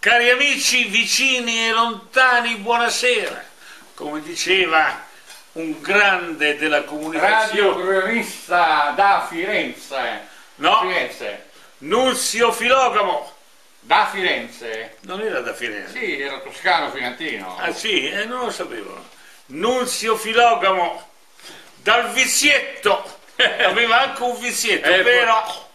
Cari amici vicini e lontani, buonasera. Come diceva un grande della comunicazione, Radiocronista da Firenze. No. Firenze. Nunzio Filogamo. Da Firenze. Non era da Firenze. Sì, era toscano fiorentino. Ah sì, eh, non lo sapevo. Nunzio Filogamo, dal vizietto. Aveva anche un vizietto, Eh, però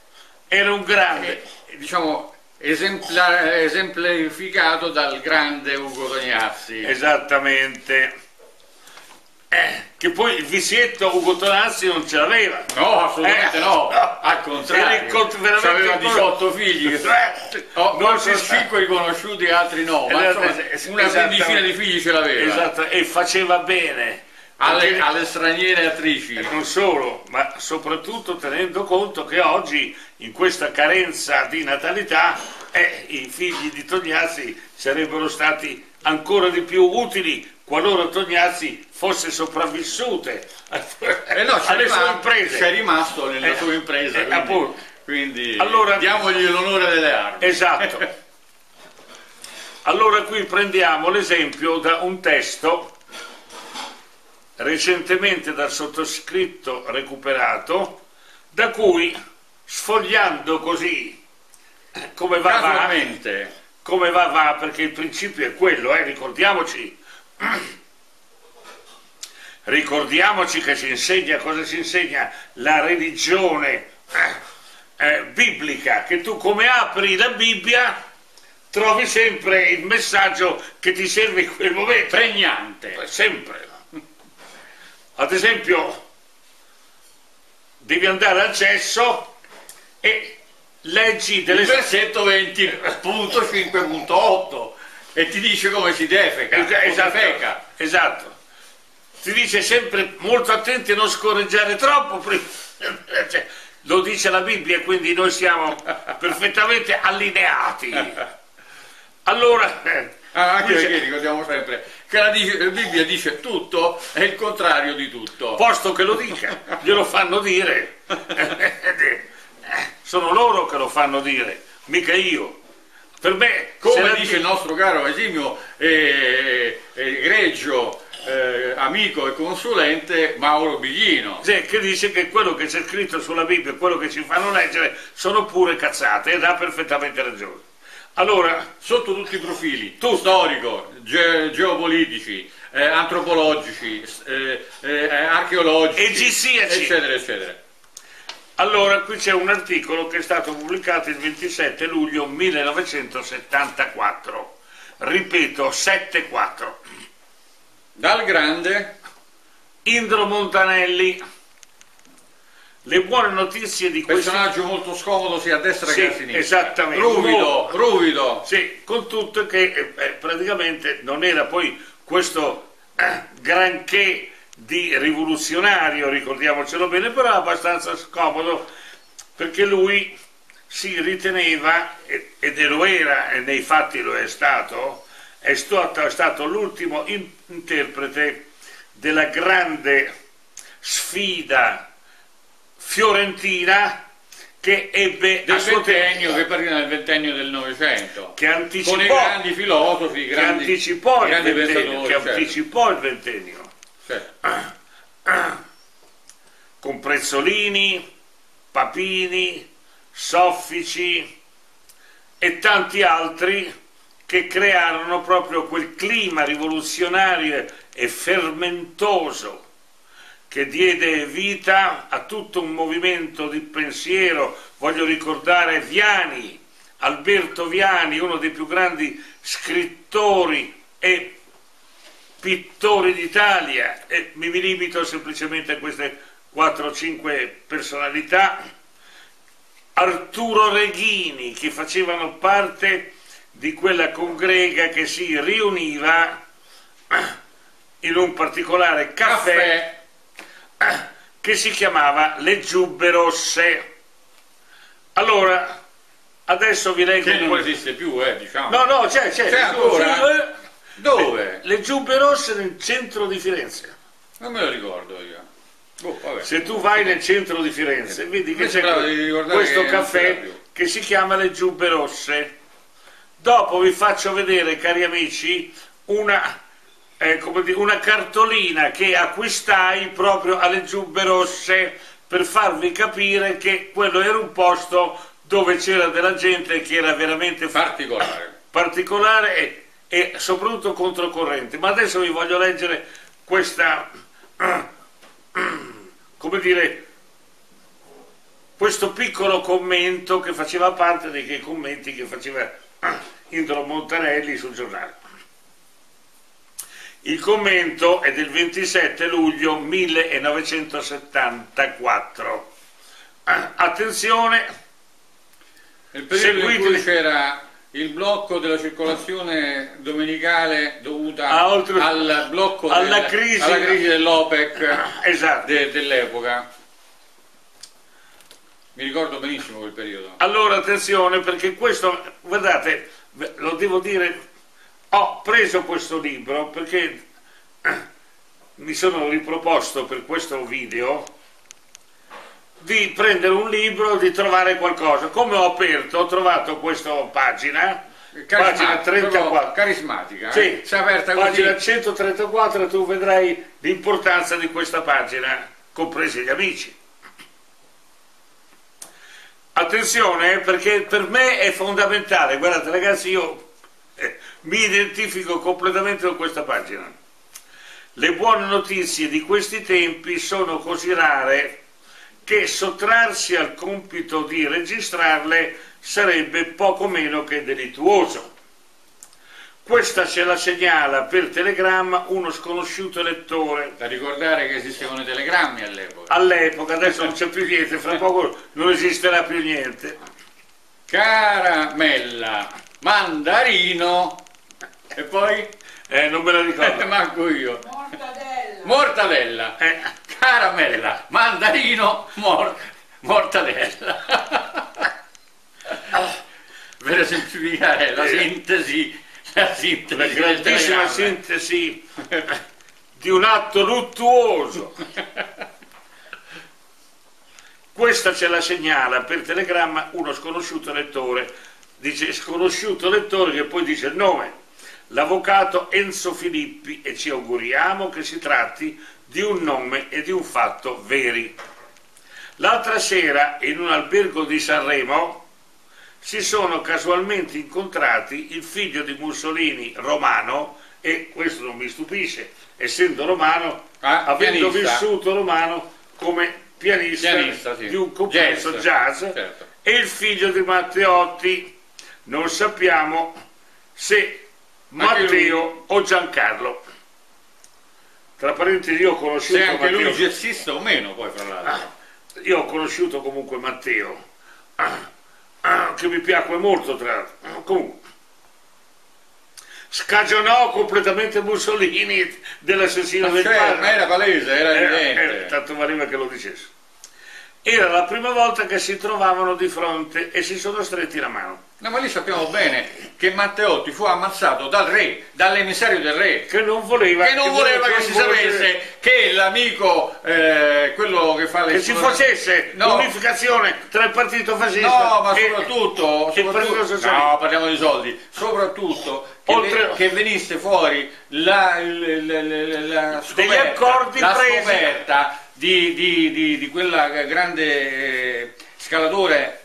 era un grande. Eh, diciamo esempla- esemplificato dal grande Ugo Tognazzi. Esattamente. Eh, che poi il vizietto Ugo Tonazzi non ce l'aveva. No, assolutamente Eh, no, no. al contrario. Aveva il cont- 18 figli. Eh, Oh, non si sa. 5 riconosciuti, altri no, ma insomma, una quindicina di figli ce l'aveva. Esatto, e faceva bene. Alle, alle straniere attrici. E non solo, ma soprattutto tenendo conto che oggi in questa carenza di natalità eh, i figli di Tognazzi sarebbero stati ancora di più utili qualora Tognazzi fosse sopravvissute Eh no, alle sue imprese. c'è rimasto nella Eh, sua impresa, eh, quindi, quindi Allora- diamogli l'onore delle armi. Esatto. Allora qui prendiamo l'esempio da un testo recentemente dal sottoscritto recuperato, da cui sfogliando così come va va, come va va, perché il principio è quello, eh, ricordiamoci. Ricordiamoci che ci insegna cosa ci insegna la religione eh, eh, biblica, che tu come apri la Bibbia trovi sempre il messaggio che ti serve in quel momento, pregnante. sempre. Ad esempio, devi andare al cesso e leggi Il delle versetto 20.5.8 e ti dice come si defeca, esatto, feca. esatto. Ti dice sempre molto attenti a non scorreggiare troppo. prima. Cioè, Lo dice la Bibbia, quindi noi siamo perfettamente allineati. Allora, Ah, anche dice, perché ricordiamo sempre che la, la Bibbia dice tutto e il contrario di tutto. posto che lo dica, glielo fanno dire. Eh, Sono loro che lo fanno dire, mica io. Per me, Come dice il nostro caro esimio e egregio eh, amico e consulente Mauro Biglino. Sì, che dice che quello che c'è scritto sulla Bibbia e quello che ci fanno leggere sono pure cazzate ed ha perfettamente ragione. Allora, Sotto tutti i profili, tu storico, ge- geopolitici, eh, antropologici, eh, eh, archeologici, eccetera, eccetera. Allora, qui c'è un articolo che è stato pubblicato il 27 luglio 1974. Ripeto, 74. Dal grande Indro Montanelli. Le buone notizie di questo... personaggio molto scomodo sia a destra Sì, che a sinistra. esattamente. Ruvido, ruvido. Sì, con tutto che eh, eh, praticamente non era poi questo eh, granché di rivoluzionario, ricordiamocelo bene, però abbastanza scomodo perché lui si riteneva, ed lo era, e nei fatti lo è stato, è stato, stato l'ultimo in- interprete della grande sfida fiorentina che ebbe Del suo ventennio, tempo che parliamo del ventennio del Novecento. che anticipò Con i grandi filosofi, i che grandi, anticipò il grandi ventennio, pensatori, che anticipò il ventennio, con Prezzolini, Papini, Soffici e tanti altri che crearono proprio quel clima rivoluzionario e fermentoso che diede vita a tutto un movimento di pensiero. Voglio ricordare Viani, Alberto Viani, uno dei più grandi scrittori e pittori d'Italia e mi limito semplicemente a queste 4-5 personalità, Arturo Reghini che facevano parte di quella congrega che si riuniva in un particolare caffè, Caffè, che si chiamava Le Giubbe Rosse. Allora, adesso vi leggo che non quel- esiste più, eh, diciamo. No, no, c'è, c'è. C'è ancora? Eh. Dove? Le Giubbe Rosse nel centro di Firenze. Non me lo ricordo io. Vabbè. Se tu vai nel centro di Firenze, vedi che c'è questo che caffè che si chiama Le Giubbe Rosse, Dopo vi faccio vedere, cari amici, una, eh, dire, una cartolina che acquistai proprio alle Giubbe Rosse per farvi capire che quello era un posto dove c'era della gente che era veramente particolare, particolare e, e soprattutto controcorrente. Ma adesso vi voglio leggere questa, come dire, questo piccolo commento che faceva parte dei commenti che faceva Indro Montanelli sul giornale. Il commento è del 27 luglio 1974. Attenzione, il periodo seguite... in cui c'era il blocco della circolazione domenicale dovuta oltre... al blocco alla, del... crisi... alla crisi dell'OPEC esatto. de... dell'epoca. Mi ricordo benissimo quel periodo. Allora attenzione perché questo, guardate, lo devo dire ho preso questo libro perché mi sono riproposto per questo video di prendere un libro, di trovare qualcosa. Come ho aperto, ho trovato questa pagina, pagina 34. Carismatica, sì, eh? aperta pagina 134 tu vedrai l'importanza di questa pagina, compresi gli amici. Attenzione, perché per me è fondamentale, guardate ragazzi, io eh, mi identifico completamente con questa pagina. Le buone notizie di questi tempi sono così rare che sottrarsi al compito di registrarle sarebbe poco meno che delittuoso. Questa ce la segnala per telegramma uno sconosciuto lettore. Da ricordare che esistevano i telegrammi all'epoca. All'epoca, adesso non c'è più niente, fra poco non esisterà più niente. Caramella, mandarino, e poi? Eh, non me la ricordo. Manco io. Mortadella. Mortadella. Eh. Caramella, mandarino, mor mortadella. per semplificare la sintesi, la sintesi la grandissima sintesi di un atto luttuoso. Questa ce la segnala per telegramma uno sconosciuto lettore, dice sconosciuto lettore che poi dice il nome l'avvocato Enzo Filippi e ci auguriamo che si tratti di un nome e di un fatto veri. L'altra sera in un albergo di Sanremo si sono casualmente incontrati il figlio di Mussolini romano e questo non mi stupisce, essendo romano, ah, avendo pianista. vissuto romano come pianista, pianista sì. di un complesso jazz, jazz certo. e il figlio di Matteotti. Non sappiamo se Matteo o Giancarlo. Tra parentesi io ho conosciuto Se anche Matteo. lui jazzista o meno poi fra l'altro. Ah, io ho conosciuto comunque Matteo, ah, ah, che mi piacque molto tra l'altro. Ah, comunque. Scagionò completamente Mussolini dell'assassino del cioè, padre. Ma era palese, era evidente. Era, tanto valeva che lo dicesse. Era la prima volta che si trovavano di fronte e si sono stretti la mano. No, ma lì sappiamo bene che Matteotti fu ammazzato dal re, dall'emissario del re. Che non voleva che, non che, voleva che, che si sapesse che l'amico, eh, quello che fa le... Che ci facesse no. l'unificazione tra il partito fascista No, ma soprattutto... E, soprattutto no, parliamo di soldi. Soprattutto che, Oltre... che venisse fuori la, la, la, la scoperta, la scoperta di, di, di, di, quella grande eh, scalatore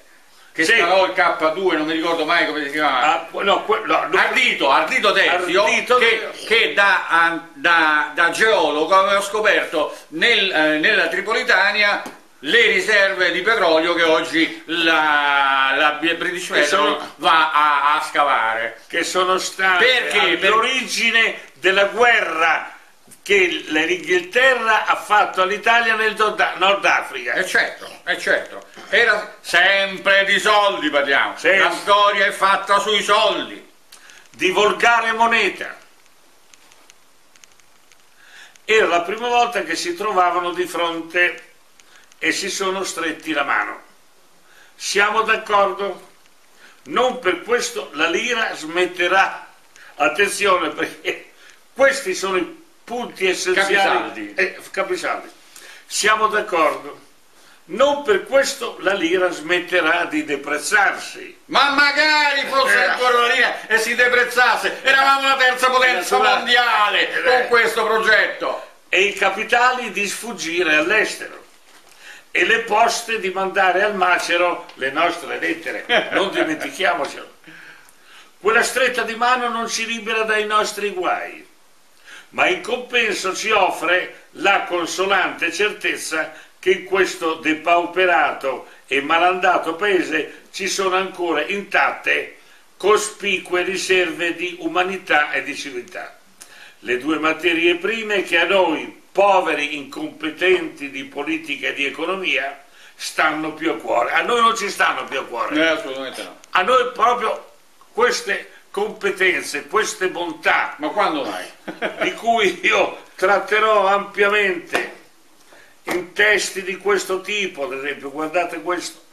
che sì. scalò il K2, non mi ricordo mai come si chiamava. Ah, no, no, Ardito, Ardito Tezio, Ardito... Che, che, da, da, da, geologo aveva scoperto nel, eh, nella Tripolitania le riserve di petrolio che oggi la, la British Petrol va a, a, scavare. Che sono state Perché? l'origine della guerra che l'Inghilterra ha fatto all'Italia nel Nord Africa. E certo, e certo. Era sempre di soldi parliamo. Sempre. La storia è fatta sui soldi. Di volgare moneta. Era la prima volta che si trovavano di fronte e si sono stretti la mano. Siamo d'accordo? Non per questo la lira smetterà. Attenzione perché questi sono i punti essenziali. Capisaldi. Eh, capisaldi. Siamo d'accordo, non per questo la lira smetterà di deprezzarsi. Ma magari fosse eh. ancora la lira e si deprezzasse, eravamo la terza potenza mondiale eh. con questo progetto. E i capitali di sfuggire all'estero e le poste di mandare al macero le nostre lettere, non dimentichiamocelo. Quella stretta di mano non ci libera dai nostri guai, ma in compenso ci offre la consolante certezza che in questo depauperato e malandato paese ci sono ancora intatte cospicue riserve di umanità e di civiltà. Le due materie prime che a noi, poveri incompetenti di politica e di economia, stanno più a cuore. A noi non ci stanno più a cuore. No, assolutamente no. A noi proprio queste competenze, queste bontà. Ma quando mai? di cui io tratterò ampiamente in testi di questo tipo, ad esempio, guardate questo.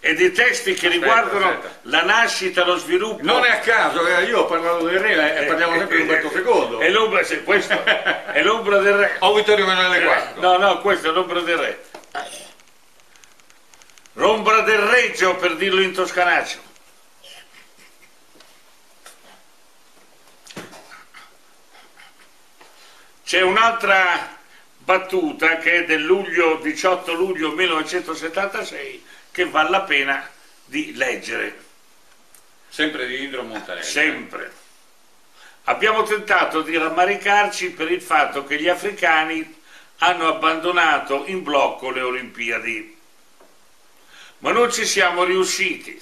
E di testi che aspetta, riguardano aspetta. la nascita, lo sviluppo. Non è a caso, eh, io ho parlato del re e eh, parliamo sempre di eh, Umberto II. È l'ombra, sì, questo è l'ombra del re. O Vittorio Emanuele IV. No, no, questo è l'ombra del re. L'ombra del Reggio, per dirlo in toscanaccio. C'è un'altra battuta che è del luglio, 18 luglio 1976 che vale la pena di leggere. Sempre di Indro Montanelli. Sempre. Abbiamo tentato di rammaricarci per il fatto che gli africani hanno abbandonato in blocco le Olimpiadi, ma non ci siamo riusciti.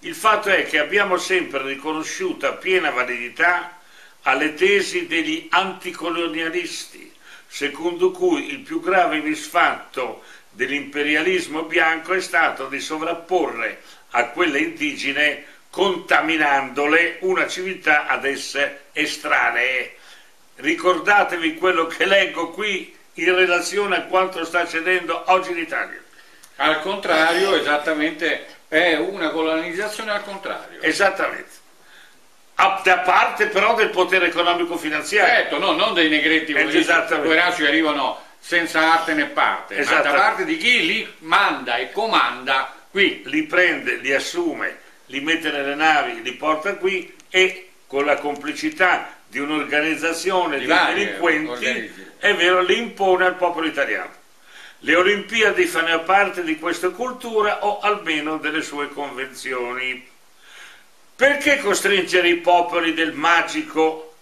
Il fatto è che abbiamo sempre riconosciuta piena validità alle tesi degli anticolonialisti, secondo cui il più grave misfatto dell'imperialismo bianco è stato di sovrapporre a quelle indigene, contaminandole, una civiltà ad esse estranee. Ricordatevi quello che leggo qui in relazione a quanto sta accadendo oggi in Italia. Al contrario, esattamente, è una colonizzazione al contrario. Esattamente da parte però del potere economico finanziario. Certo, no, non dei negretti gueracci che arrivano senza arte né parte, ma da parte di chi li manda e comanda qui. Li prende, li assume, li mette nelle navi, li porta qui e con la complicità di un'organizzazione di, di delinquenti, è vero, li impone al popolo italiano. Le Olimpiadi fanno parte di questa cultura o almeno delle sue convenzioni. Perché costringere i popoli del magico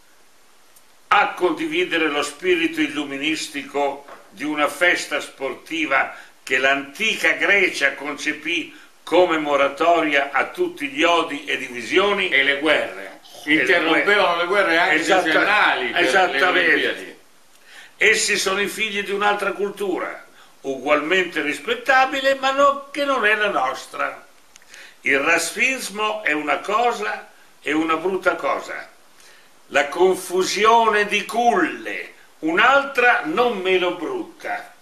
a condividere lo spirito illuministico di una festa sportiva che l'antica Grecia concepì come moratoria a tutti gli odi e divisioni? E le guerre. Interrompevano le guerre anche Esatta, gestionali Esattamente. Essi sono i figli di un'altra cultura, ugualmente rispettabile, ma no, che non è la nostra. Il razzismo è una cosa e una brutta cosa. La confusione di culle, un'altra non meno brutta.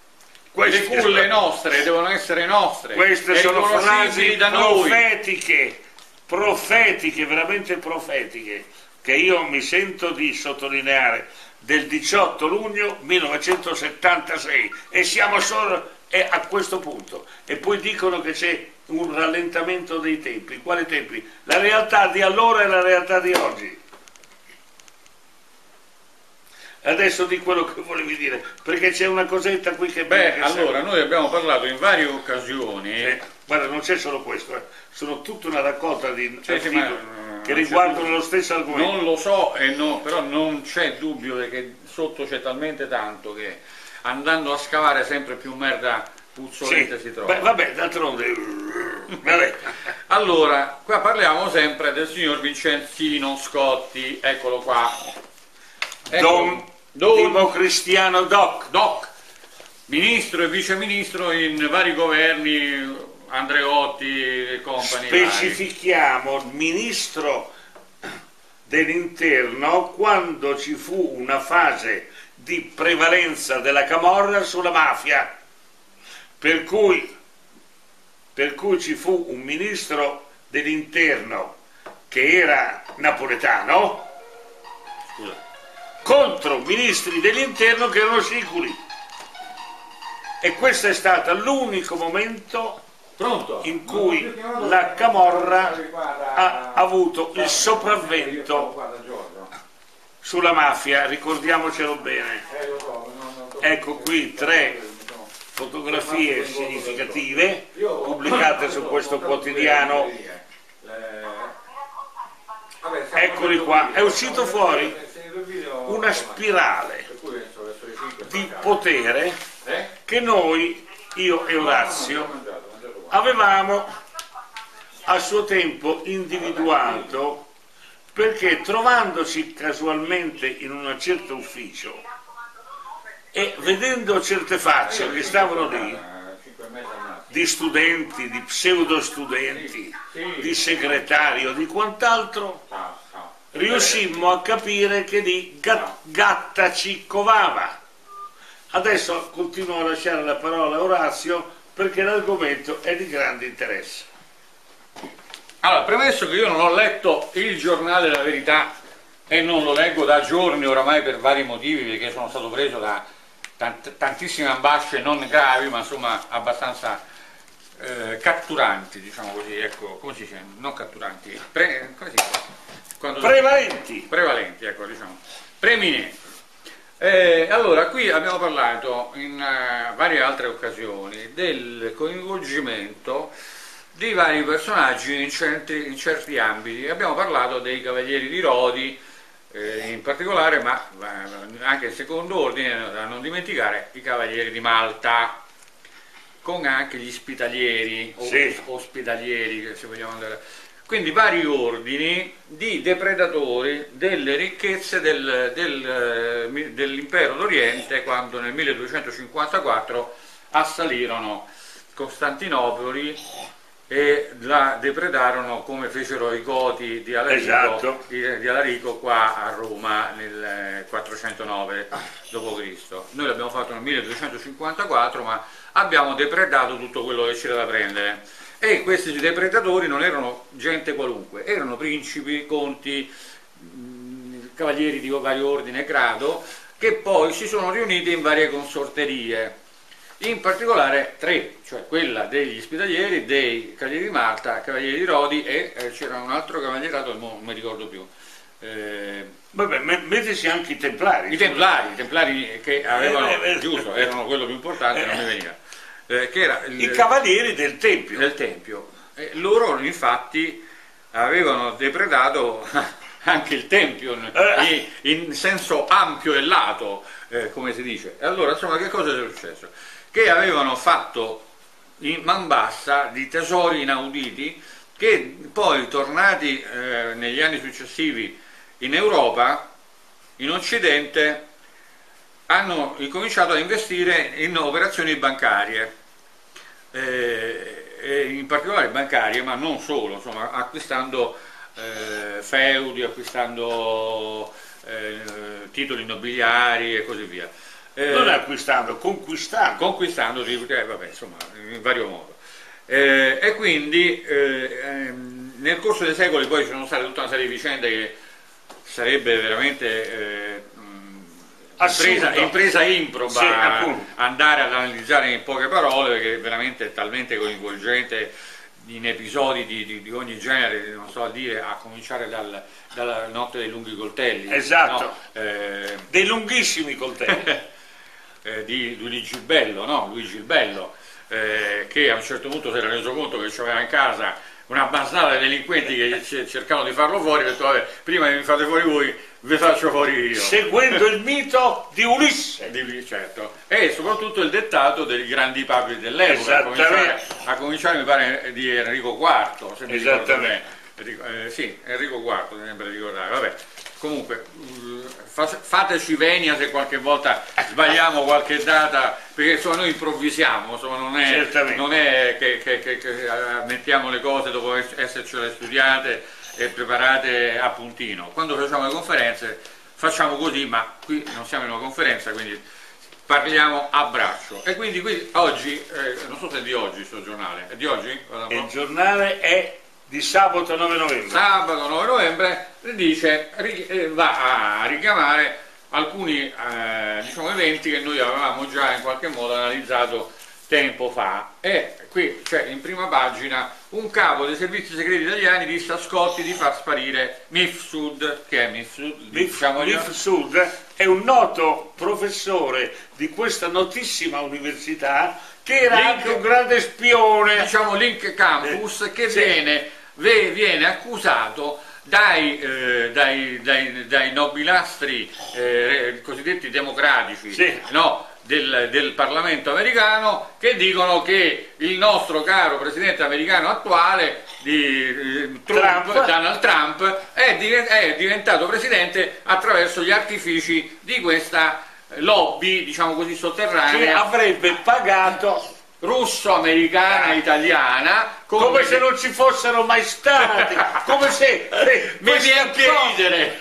Queste Le culle sono, nostre devono essere nostre. Queste sono frasi profetiche, profetiche, veramente profetiche, che io mi sento di sottolineare del 18 luglio 1976 e siamo solo a questo punto e poi dicono che c'è un rallentamento dei tempi. Quali tempi? La realtà di allora e la realtà di oggi. Adesso di quello che volevi dire, perché c'è una cosetta qui che... Beh, che allora, serve. noi abbiamo parlato in varie occasioni... Eh, guarda, non c'è solo questo, eh. sono tutta una raccolta di cioè, articoli ma, che riguardano lo stesso argomento. Non lo so, eh no, però non c'è dubbio che sotto c'è talmente tanto che andando a scavare sempre più merda puzzolente sì. si trova. Beh, vabbè, d'altronde... Vabbè. allora, qua parliamo sempre del signor Vincenzino Scotti, eccolo qua. Ecco, Don, Don Cristiano Doc. Doc, ministro e viceministro in vari governi, Andreotti e compagni. Specifichiamo vari. ministro dell'interno quando ci fu una fase di prevalenza della Camorra sulla mafia, per cui, per cui ci fu un ministro dell'interno che era napoletano Scusa. contro ministri dell'interno che erano sicuri. E questo è stato l'unico momento Pronto? in cui la Camorra ha avuto il sopravvento sulla mafia, ricordiamocelo bene. Ecco qui tre fotografie significative pubblicate su questo quotidiano. Eccoli qua, è uscito fuori una spirale di potere che noi, io e Orazio, avevamo a suo tempo individuato perché trovandoci casualmente in un certo ufficio e vedendo certe facce che stavano lì, di studenti, di pseudo studenti, di segretario, di quant'altro, riuscimmo a capire che lì Gatta ci covava. Adesso continuo a lasciare la parola a Orazio perché l'argomento è di grande interesse. Allora, premesso che io non ho letto il giornale della verità e non lo leggo da giorni oramai per vari motivi, perché sono stato preso da tant tantissime ambasce non gravi, ma insomma abbastanza eh, catturanti, diciamo così, ecco, come si dice? Non catturanti, pre, prevalenti. Prevalenti, ecco, diciamo, preminenti. Eh, allora, qui abbiamo parlato in uh, varie altre occasioni del coinvolgimento di vari personaggi in certi, in certi ambiti. Abbiamo parlato dei Cavalieri di Rodi, eh, in particolare, ma anche in secondo ordine, da non dimenticare, i Cavalieri di Malta, con anche gli spitalieri, sì. o ospedalieri, se vogliamo andare. Quindi vari ordini di depredatori delle ricchezze del, del, eh, dell'impero d'Oriente quando nel 1254 assalirono Costantinopoli e la depredarono come fecero i Goti di Alarico, esatto. di, di Alarico qua a Roma nel 409 d.C. Noi l'abbiamo fatto nel 1254 ma abbiamo depredato tutto quello che c'era da prendere e questi depredatori non erano gente qualunque, erano principi, conti, cavalieri di vario ordine e grado che poi si sono riuniti in varie consorterie in particolare tre, cioè quella degli spitalieri, dei Cavalieri di Malta, Cavalieri di Rodi e eh, c'era un altro cavalierato, non mi ricordo più. Eh, Vabbè, mettesi anche i templari. I templari, i templari che avevano, eh, eh, giusto, erano quello più importante, non mi veniva. Eh, che era il, I cavalieri del Tempio. Del Tempio. loro infatti avevano depredato anche il Tempio in, in senso ampio e lato, eh, come si dice. Allora, insomma, che cosa è successo? Che avevano fatto in man bassa di tesori inauditi che poi tornati eh, negli anni successivi in Europa, in Occidente, hanno incominciato a investire in operazioni bancarie, eh, in particolare bancarie, ma non solo, insomma, acquistando eh, feudi, acquistando eh, titoli immobiliari e così via. Eh, non acquistando, conquistando. Conquistando, eh, vabbè, insomma, in vario modo. Eh, e quindi eh, ehm, nel corso dei secoli poi ci sono state tutta una serie di vicende che sarebbe veramente eh, impresa, impresa improba sì, andare ad analizzare in poche parole perché veramente è talmente coinvolgente in episodi di, di, di, ogni genere, non so a dire, a cominciare dal, dalla notte dei lunghi coltelli. Esatto, no? eh, dei lunghissimi coltelli. eh, di Luigi il Bello, no? Luigi il Bello eh, che a un certo punto si era reso conto che aveva in casa una basata di delinquenti che cercavano di farlo fuori, ha detto vabbè, prima che mi fate fuori voi, vi faccio fuori io. Seguendo il mito di Ulisse. Di, certo. E soprattutto il dettato dei grandi papi dell'epoca, a cominciare, a cominciare mi pare di Enrico IV, se mi Esattamente. Enrico, eh, sì, Enrico IV, mi sembra ricordare, vabbè. Comunque, fateci venia se qualche volta sbagliamo qualche data, perché insomma, noi improvvisiamo, insomma, non, è, non è, che, che, che, che, eh, mettiamo le cose dopo essercele studiate e preparate a puntino. Quando facciamo le conferenze facciamo così, ma qui non siamo in una conferenza, quindi parliamo a braccio. E quindi qui, oggi, eh, non so se è di oggi questo giornale, è di oggi? Il giornale è di sabato 9 novembre. Sabato 9 novembre dice, eh, va a richiamare alcuni eh, diciamo, eventi che noi avevamo già in qualche modo analizzato tempo fa e qui c'è in prima pagina un capo dei servizi segreti italiani disse a Scotti di far sparire Mifsud che è Mifsud? Diciamo Mifsud è un noto professore di questa notissima università che era Link, anche un grande spione diciamo Link Campus eh, che sì. viene, viene accusato dai, eh, dai, dai, dai nobilastri eh, cosiddetti democratici sì. no, del, del, Parlamento americano che dicono che il nostro caro presidente americano attuale di, eh, Trump, Trump. Donald Trump è, è diventato presidente attraverso gli artifici di questa lobby diciamo così sotterranea che avrebbe pagato russo-americana, italiana, come, come se non ci fossero mai stati, come se eh, questi, accordi,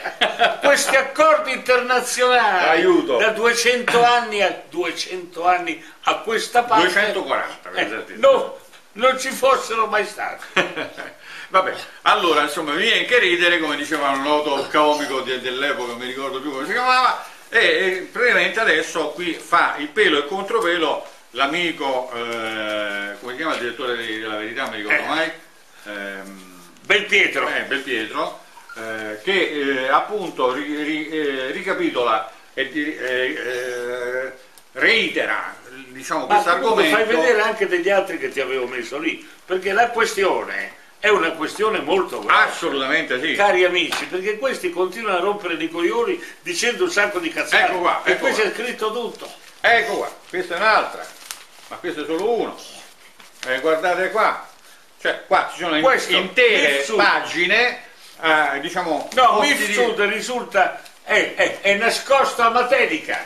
questi accordi internazionali Aiuto. da 200 anni a 200 anni a questa parte 240 eh, no, non ci fossero mai stati. Vabbè, allora insomma mi viene che ridere, come diceva un noto comico dell'epoca, non mi ricordo più come si chiamava, e, e praticamente adesso qui fa il pelo e il contropelo l'amico, eh, come si chiama il direttore della Verità, non mi ricordo eh. mai, ehm, Belpietro, eh, Belpietro eh, che eh, appunto ri, ri, eh, ricapitola e reitera diciamo, questo argomento. fai vedere anche degli altri che ti avevo messo lì, perché la questione è una questione molto grossa. Assolutamente sì. Cari amici, perché questi continuano a rompere i coglioni dicendo un sacco di cazzate. Ecco qua. Ecco e qui c'è scritto tutto. Ecco qua, questa è un'altra ma questo è solo uno eh, guardate qua cioè qua ci sono questo, intere pagine eh, diciamo no Mifsud di... risulta è, è, è nascosto a Matelica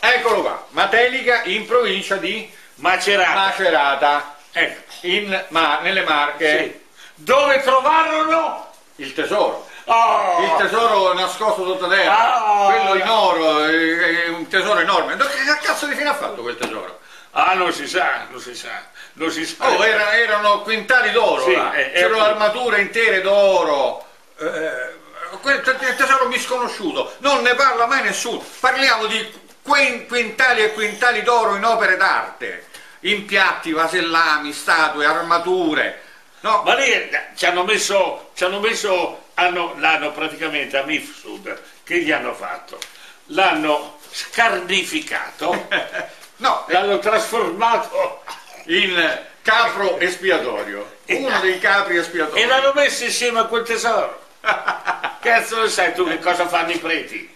eccolo qua Matelica in provincia di Macerata, Macerata ecco. in, ma, nelle Marche sì. dove trovarono il tesoro Oh. il tesoro nascosto sotto terra, oh. quello in oro, è un tesoro enorme. Che cazzo di fine ha fatto quel tesoro? Ah, non si sa, non si sa. Non si sa. Oh, era, erano quintali d'oro, sì, eh, c'erano armature intere d'oro. Eh, il tesoro misconosciuto, non ne parla mai nessuno. Parliamo di quintali e quintali d'oro in opere d'arte, in piatti, vasellami, statue, armature. No. Ma lì eh, ci hanno messo, ci hanno messo hanno, l'hanno praticamente a Mifsud, che gli hanno fatto? L'hanno scarnificato No, l'hanno trasformato in capro espiatorio, uno dei capri espiatori. E l'hanno messo insieme a quel tesoro. Cazzo lo sai tu che cosa fanno i preti?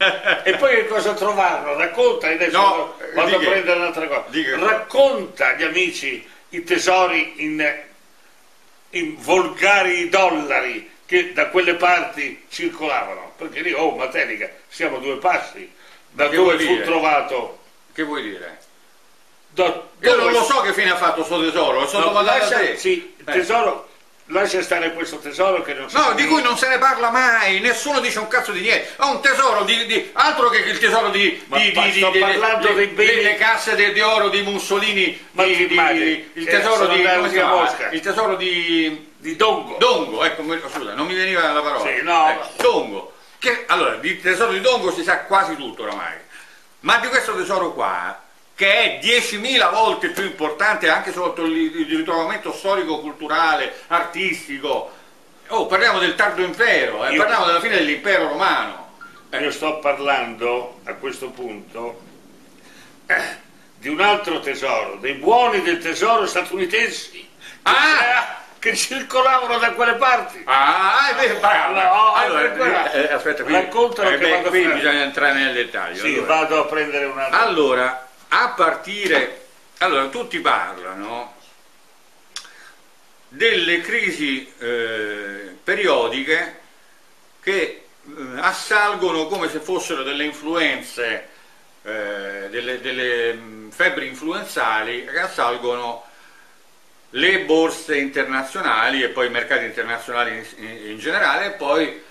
E poi che cosa trovarono? Racconta, adesso no, vado a prendere un'altra cosa. Racconta agli amici i tesori in, in volgari dollari che da quelle parti circolavano. Perché lì, oh, Materica, siamo due passi da dove fu dire? trovato. Che vuoi dire? Do, Io non lo so che fine ha fatto questo tesoro, è stato no, lascia. Sì, il eh. tesoro, lascia stare questo tesoro che non si No, di cui non se ne parla mai, nessuno dice un cazzo di niente. Ha un tesoro di, di altro che il tesoro di, ma, di, ma di, sto parlando dei beni delle casse di, oro di Mussolini, ma di, di, il tesoro di come si chiama? Il tesoro di di Dongo. Dongo, ecco, scusa, non mi veniva la parola. Sì, no. Ecco, Dongo. Che, allora, di tesoro di Dongo si sa quasi tutto oramai. Ma di questo tesoro qua che è 10.000 volte più importante anche sotto il ritrovamento storico-culturale, artistico. Oh, parliamo del tardo impero, eh, parliamo della fine dell'impero romano. Eh. Io sto parlando a questo punto eh, di un altro tesoro, dei buoni del tesoro statunitensi. Ah! che circolavano da quelle parti. Ah, è vero, bravo. No, allora, eh, aspetta, qui, raccontano eh, beh, qui bisogna entrare nel dettaglio. Sì, allora. vado a prendere una. Allora, a partire, allora tutti parlano delle crisi eh, periodiche che eh, assalgono come se fossero delle influenze, eh, delle, delle mh, febbri influenzali che assalgono le borse internazionali e poi i mercati internazionali in, in generale e poi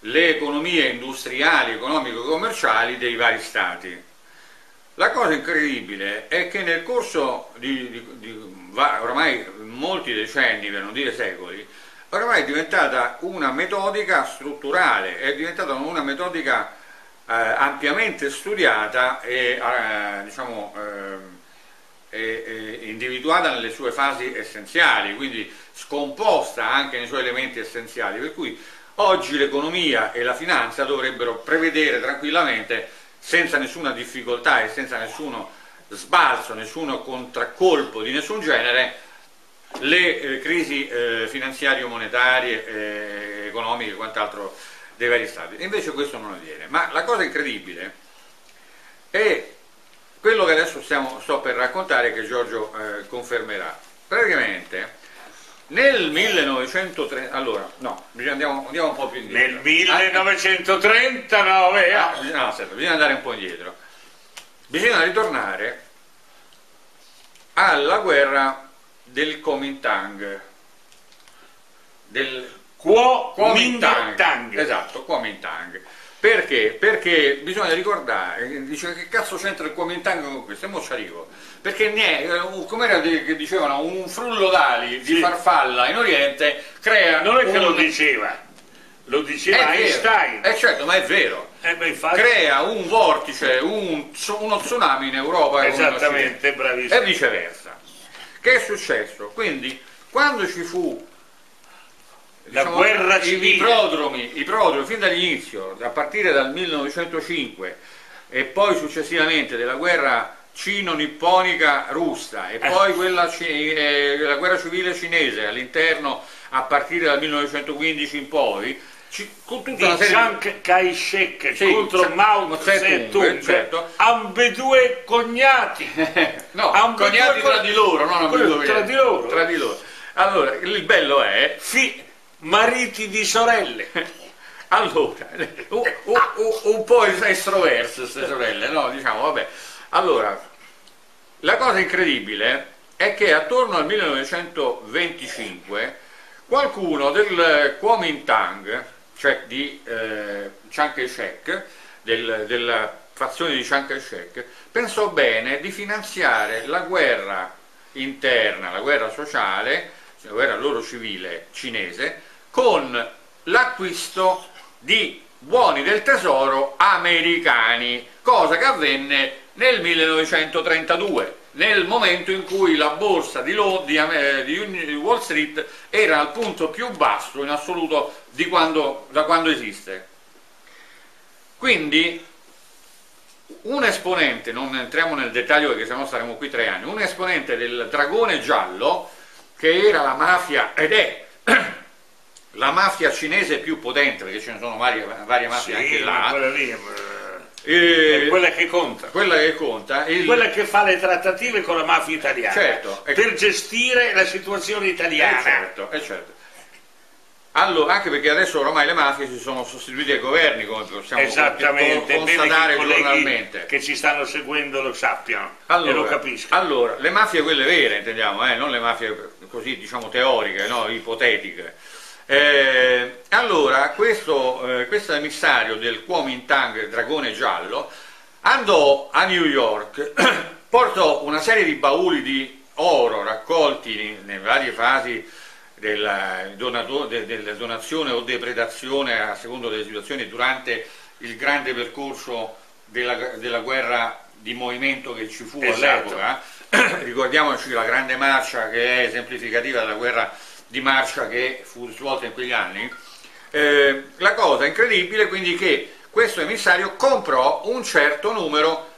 le economie industriali, economico-commerciali dei vari stati. La cosa incredibile è che nel corso di, di, di ormai molti decenni, per non dire secoli, ormai è diventata una metodica strutturale, è diventata una metodica ampiamente studiata e eh, diciamo, eh, individuata nelle sue fasi essenziali, quindi scomposta anche nei suoi elementi essenziali, per cui oggi l'economia e la finanza dovrebbero prevedere tranquillamente, senza nessuna difficoltà e senza nessuno sbalzo, nessuno contraccolpo di nessun genere, le eh, crisi eh, finanziario-monetarie, eh, economiche e quant'altro dei vari stati. Invece questo non avviene. Ma la cosa incredibile è quello che adesso stiamo, sto per raccontare che Giorgio eh, confermerà. Praticamente nel 1930, allora, no, andiamo, andiamo, un po' più indietro. Nel 1939, ah, ah, no, aspetta, bisogna andare un po' indietro. Bisogna ritornare alla guerra del Kuomintang. Del Kuomintang. Esatto, Kuomintang. Perché? Perché bisogna ricordare, dice che cazzo c'entra il Kuomintang con questo, e mo ci arrivo. Perché eh, come era che dicevano, un frullo d'ali di sì. farfalla in Oriente crea... Non è che un... lo diceva, lo diceva Einstein. Eh certo, ma è vero. Eh beh, infatti... Crea un vortice, un, uno tsunami in Europa Esattamente, bravissimo. E viceversa. Che è successo? Quindi, quando ci fu la diciamo, guerra civile. I, prodromi, I prodromi, fin dall'inizio, a partire dal 1905 e poi successivamente della guerra cino-nipponica russa e eh. poi quella, eh, la guerra civile cinese all'interno a partire dal 1915 in poi ci, con tutta una serie Chiang Kai-shek sì, contro Mao Zedong certo. ambedue cognati no, ambedue cognati tra di loro non ambedue tra di loro. tra di loro allora il bello è fi, mariti di sorelle. Allora, un, un, un po' estroverse queste sorelle, no? Diciamo, vabbè. Allora, la cosa incredibile è che attorno al 1925 qualcuno del Kuomintang, cioè di eh, Chiang Kai-shek, del, della fazione di Chiang Kai-shek, pensò bene di finanziare la guerra interna, la guerra sociale, la guerra loro civile cinese, con l'acquisto di buoni del tesoro americani, cosa che avvenne nel 1932, nel momento in cui la borsa di, Wall Street era al punto più basso in assoluto quando, da quando esiste. Quindi un esponente, non entriamo nel dettaglio perché sennò staremo qui tre anni, un esponente del dragone giallo, che era la mafia ed è la mafia cinese più potente, perché ce ne sono varie, varie mafie sì, anche là. Quella lì, eh, è quella che conta. Quella che conta. Il... Quella che fa le trattative con la mafia italiana. Certo. Per gestire la situazione italiana. Eh certo, eh certo. Allora, anche perché adesso ormai le mafie si sono sostituite ai governi, come possiamo constatare giornalmente. che ci stanno seguendo lo sappiano allora, e lo capiscono. Allora, le mafie quelle vere, intendiamo, eh, non le mafie così, diciamo, teoriche, no, ipotetiche eh, allora, questo, eh, questo, emissario del Kuomintang, dragone giallo, andò a New York, portò una serie di bauli di oro raccolti nelle varie fasi della, donato, de, della donazione o depredazione a secondo delle situazioni durante il grande percorso della, della guerra di movimento che ci fu esatto. all'epoca. Ricordiamoci la grande marcia che è esemplificativa della guerra di marcia che fu svolta in quegli anni, eh, la cosa incredibile quindi che questo emissario comprò un certo numero,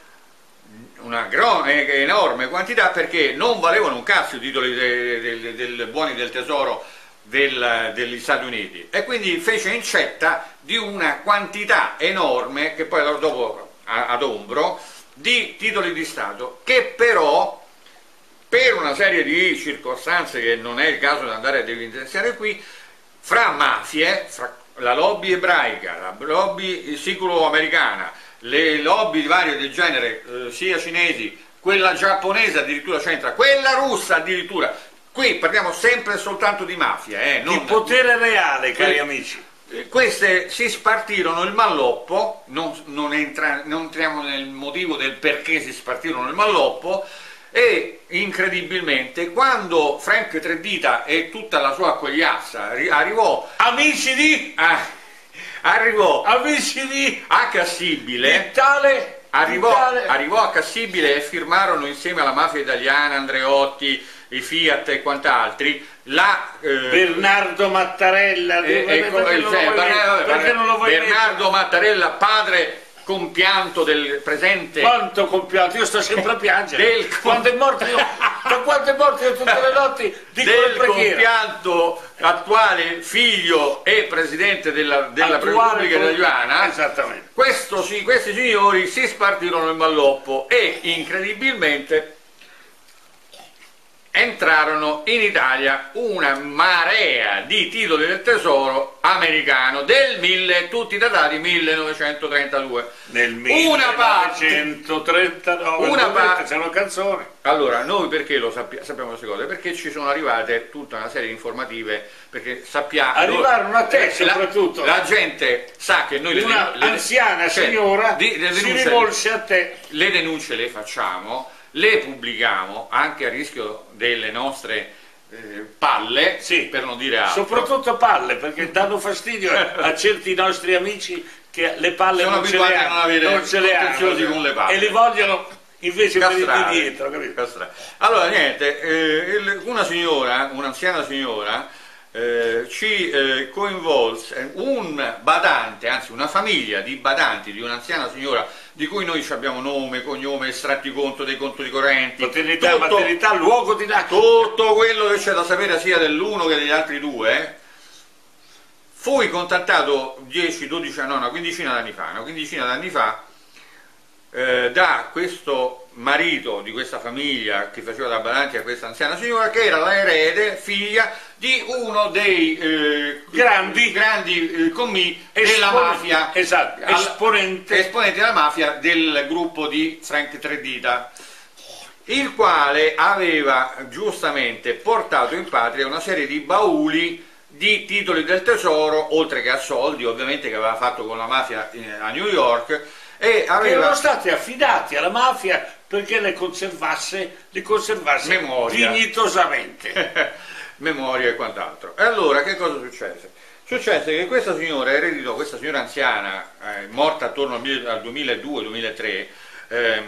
una eh, enorme quantità perché non valevano un cazzo i titoli dei de, de, buoni del tesoro del, degli Stati Uniti. E quindi fece incetta di una quantità enorme che poi dopo adombro di titoli di Stato che però per una serie di circostanze che non è il caso di andare a evidenziare qui, fra mafie, fra la lobby ebraica, la lobby siculo-americana, le lobby di vario del genere, eh, sia cinesi, quella giapponese addirittura c'entra, quella russa addirittura, qui parliamo sempre soltanto di mafia. Eh, non, di potere reale, cari amici. Eh, queste si spartirono il malloppo, non, non, entra, non entriamo nel motivo del perché si spartirono il malloppo, e incredibilmente quando Frank Tredita e tutta la sua accogliazza arrivò amici di? ah, arrivò amici di? a Cassibile tale Arrivò, arrivò, a Cassibile e firmarono insieme alla mafia italiana, Andreotti, i Fiat e quant'altri, la... Eh, Bernardo Mattarella, eh, ecco, perché, cioè, perché non lo vuoi Bernardo Mattarella, padre compianto del presente. Quanto compianto? Io sto sempre a piangere. Del, quando è morto io, da quando è morto io tutte le notti dico del compianto attuale figlio e presidente della, della Repubblica Italiana. Esattamente. Questo, questi signori si spartirono il malloppo e incredibilmente entrarono in Italia una marea di titoli del tesoro americano del 1000, tutti datati 1932. Nel 1939, una parte, c'è una canzone. Allora, noi perché lo sappiamo, sappiamo queste cose? Perché ci sono arrivate tutta una serie di informative, perché sappiamo... Arrivarono a te soprattutto. La, la gente sa che noi... Una le, anziana cioè, signora di, le denunce, si rivolse a te. Le denunce le facciamo le pubblichiamo anche a rischio delle nostre eh, palle, sì, per non dire altro. Soprattutto palle, perché danno fastidio a certi nostri amici che le palle Sono non ce le hanno, non ce le hanno con le palle. e li vogliono invece Castrare, per il di dietro. Capito? Allora, niente, eh, una signora, un'anziana signora, eh, ci eh, coinvolse un badante, anzi una famiglia di badanti di un'anziana signora di cui noi abbiamo nome, cognome, estratti conto dei conti correnti, paternità, tutto, maternità, luogo di nascita, tutto quello che c'è da sapere sia dell'uno che degli altri due. Fui contattato 10, 12, no, una quindicina d'anni fa, una quindicina d'anni fa eh, da questo marito di questa famiglia che faceva da badante a questa anziana signora che era la erede, figlia di uno dei eh, grandi, grandi eh, commi della mafia esatto, esponente. esponente della mafia del gruppo di Frank Tredita il quale aveva giustamente portato in patria una serie di bauli di titoli del tesoro, oltre che a soldi ovviamente che aveva fatto con la mafia eh, a New York, e aveva... erano stati affidati alla mafia perché le conservasse, le conservasse Memoria. dignitosamente. Memoria e quant'altro. E allora che cosa successe? Successe che questa signora ereditò, questa signora anziana, eh, morta attorno al 2002-2003, eh, eh,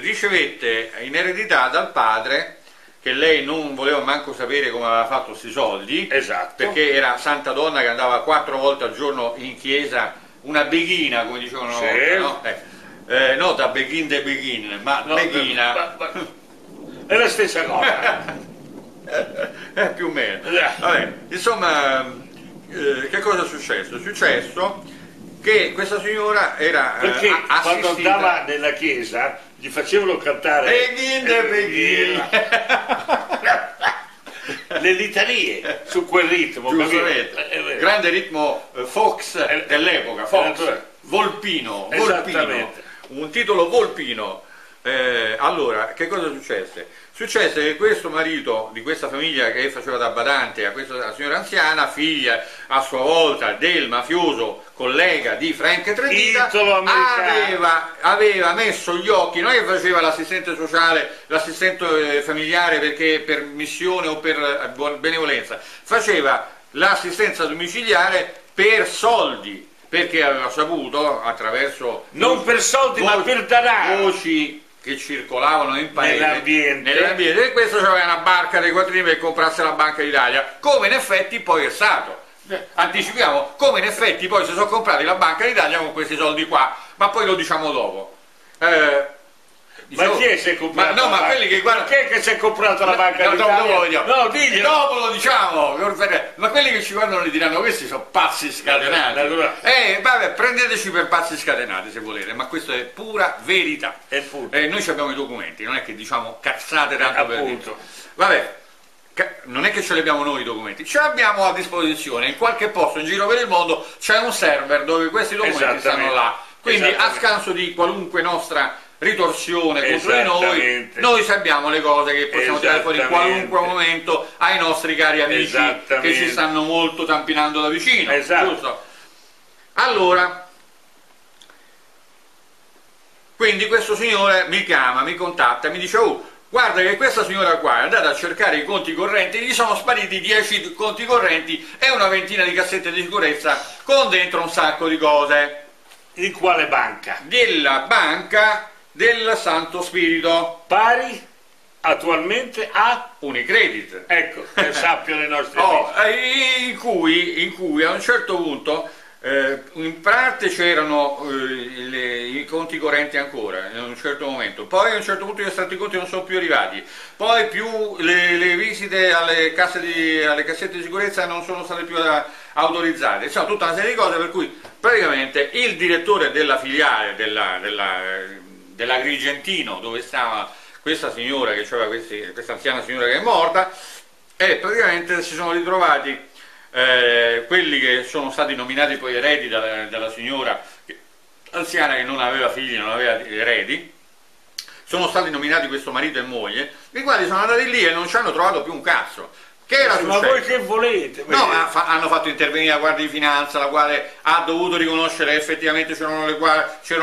ricevette in eredità dal padre che lei non voleva manco sapere come aveva fatto questi soldi, esatto. perché era santa donna che andava quattro volte al giorno in chiesa una beghina, come dicevano sì. volta, no? Eh, eh, nota beghin de beghin, ma no, beghina... Ma, ma, è la stessa cosa. eh, più o meno. Vabbè, insomma, eh, che cosa è successo? È successo che questa signora era eh, Perché assistita... quando andava nella chiesa gli facevano cantare Beghin de Beghin le litanie su quel ritmo. Grande ritmo eh, Fox eh, dell'epoca, Fox, Volpino, Volpino, un titolo Volpino. Eh, allora, che cosa successe? Successe che questo marito di questa famiglia che faceva da badante a questa signora anziana, figlia a sua volta del mafioso collega di Frank Tredita, aveva, aveva, messo gli occhi, non è che faceva l'assistente sociale, l'assistente eh, familiare perché per missione o per eh, benevolenza, faceva l'assistenza domiciliare per soldi, perché aveva saputo attraverso... Non per soldi ma per denaro! Voci che circolavano in paese nell'ambiente, nell'ambiente. e questo aveva una barca dei quattrini per comprarsi la Banca d'Italia, come in effetti poi è stato. Eh, anticipiamo, come in effetti poi si sono comprati la Banca d'Italia con questi soldi qua, ma poi lo diciamo dopo. Eh, Dicevo, ma chi è che si è comprato? Ma, no, ma quelli che guardano. Chi è che si è comprato la banca no, d'Italia? Dopo lo vediamo. No. Dopo lo diciamo. Ma quelli che ci guardano li diranno questi sono pazzi scatenati. Eh, vabbè, prendeteci per pazzi scatenati se volete, ma questa è pura verità. È puro. Eh, noi abbiamo i documenti, non è che diciamo cazzate tanto per dire. Vabbè, non è che ce li abbiamo noi i documenti, ce li abbiamo a disposizione, in qualche posto in giro per il mondo c'è un server dove questi documenti stanno là. Quindi a scanso di qualunque nostra ritorsione contro di noi, noi sappiamo le cose che possiamo tirare fuori in qualunque momento ai nostri cari amici che ci stanno molto tampinando da vicino. Esatto. Giusto? Allora, quindi questo signore mi chiama, mi contatta, mi dice, oh, guarda che questa signora qua è andata a cercare i conti correnti, gli sono spariti 10 conti correnti e una ventina di cassette di sicurezza con dentro un sacco di cose. Di quale banca? Della banca del Santo Spirito. Pari attualmente a Unicredit. Ecco, che sappiano i nostri oh, amici. In cui, in cui a un certo punto eh, in parte c'erano eh, i conti correnti ancora in un certo momento, poi a un certo punto gli estratti conti non sono più arrivati, poi più le, le visite alle, di, alle, cassette di sicurezza non sono state più autorizzate, insomma tutta una serie di cose per cui praticamente il direttore della filiale della, della, dell'Agrigentino dove stava questa signora, che aveva questa anziana signora che è morta, e praticamente si sono ritrovati eh, quelli che sono stati nominati poi eredi dalla, dalla signora anziana che non aveva figli, non aveva eredi, sono stati nominati questo marito e moglie, i quali sono andati lì e non ci hanno trovato più un cazzo. Che era ma voi che volete? No, hanno fatto intervenire la Guardia di Finanza, la quale ha dovuto riconoscere che effettivamente c'erano le,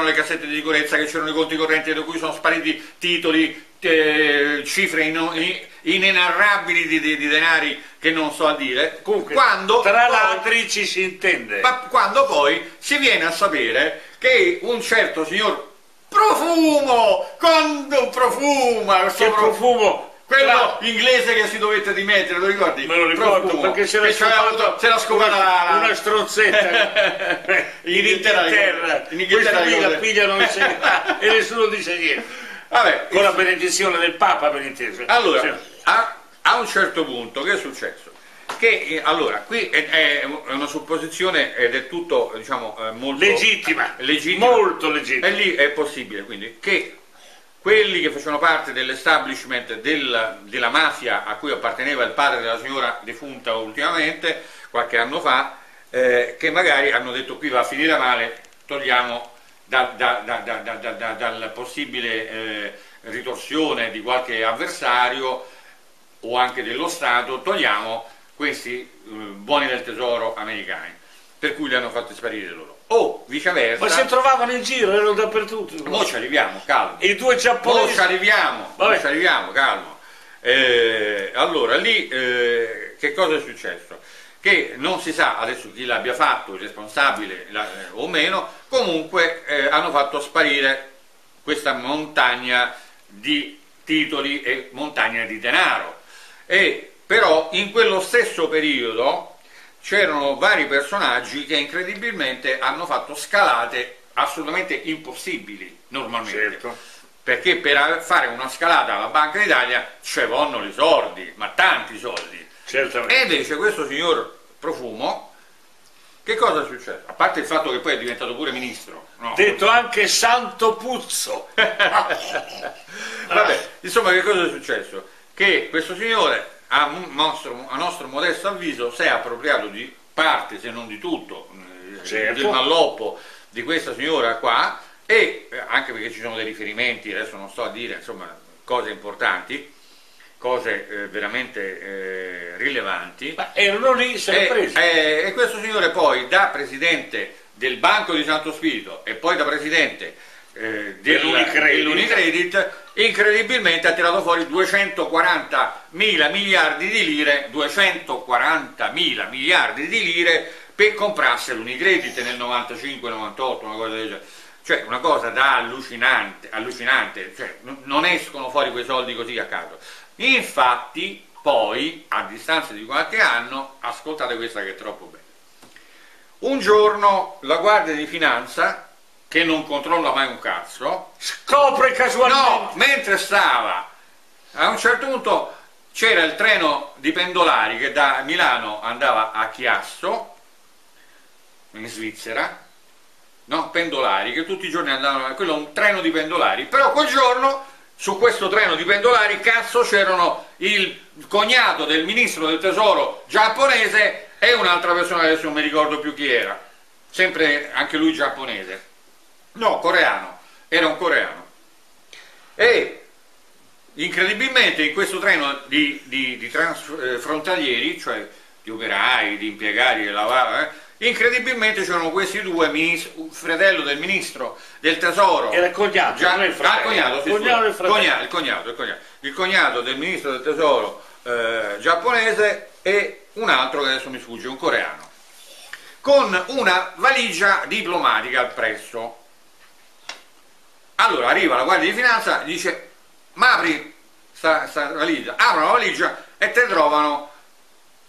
le, cassette di sicurezza, che c'erano i conti correnti da cui sono spariti titoli, eh, cifre in, in, inenarrabili di, di, di, denari che non so a dire. Comunque, quando tra l'altri ci si intende. Ma quando poi si viene a sapere che un certo signor Profumo, quando profuma, che profumo quello inglese che si dovette dimettere, lo ricordi? Me lo ricordo Profumo, perché c'era scopato, c'era scopata una, strozzetta in, in Inghilterra. In Inghilterra qui la pigliano e nessuno dice niente. Vabbè, con la benedizione del Papa per inteso. Allora, sì. a, a, un certo punto che è successo? Che eh, allora, qui è, è, una supposizione del tutto diciamo, eh, molto legittima, legittima, molto legittima. E lì è possibile quindi che quelli che facevano parte dell'establishment del, della mafia a cui apparteneva il padre della signora defunta ultimamente, qualche anno fa, eh, che magari hanno detto qui va a finire male, togliamo da, da, da, dal possibile eh, ritorsione di qualche avversario o anche dello Stato, togliamo questi eh, buoni del tesoro americani, per cui li hanno fatti sparire loro o viceversa. Ma si trovavano in giro, erano dappertutto. Mo ci arriviamo, calmo. I due giapponesi. Mo ci arriviamo, mo ci arriviamo, calmo. Eh, allora, lì eh, che cosa è successo? Che non si sa adesso chi l'abbia fatto, il responsabile la, eh, o meno, comunque eh, hanno fatto sparire questa montagna di titoli e montagna di denaro. E però in quello stesso periodo c'erano vari personaggi che incredibilmente hanno fatto scalate assolutamente impossibili normalmente. Certo. Perché per fare una scalata alla Banca d'Italia ci vogliono i soldi, ma tanti soldi. Certamente. E invece questo signor Profumo, che cosa è successo? A parte il fatto che poi è diventato pure ministro. No? Detto anche Santo Puzzo. Vabbè, insomma che cosa è successo? Che questo signore a nostro, a nostro modesto avviso si è appropriato di parte, se non di tutto, eh, certo. del malloppo di questa signora qua e eh, anche perché ci sono dei riferimenti, adesso non sto a dire insomma, cose importanti, cose eh, veramente eh, rilevanti. Ma erano lì, se e. Eh, e questo signore poi da presidente del Banco di Santo Spirito e poi da presidente eh, dell'Unicredit, incredibilmente ha tirato fuori 240 mila miliardi di lire, 240 mila miliardi di lire per comprarsi l'Unicredit nel 95-98, una cosa del genere. Cioè una cosa da allucinante, allucinante cioè, non escono fuori quei soldi così a caso. Infatti, poi, a distanza di qualche anno, ascoltate questa che è troppo bella. Un giorno la Guardia di Finanza che non controlla mai un cazzo, scopre casualmente. No, mentre stava, a un certo punto c'era il treno di pendolari che da Milano andava a Chiasso, in Svizzera, no? pendolari, che tutti i giorni andavano, quello è un treno di pendolari, però quel giorno su questo treno di pendolari, cazzo, c'erano il cognato del ministro del tesoro giapponese e un'altra persona, adesso non mi ricordo più chi era, sempre anche lui giapponese. No, coreano, era un coreano. E incredibilmente in questo treno di, di, di transfrontalieri, cioè di operai, di impiegati, di lavare, Incredibilmente c'erano questi due, fratello del ministro del tesoro. Era il cognato, già, non il fratello. Ah, cognato, sì, cognato, il, cognato, il, cognato, il, cognato, il cognato del ministro del tesoro eh, giapponese e un altro che adesso mi sfugge, un coreano, con una valigia diplomatica al presso. Allora arriva la Guardia di Finanza e dice, ma apri sta, sta valigia, aprono la valigia e te trovano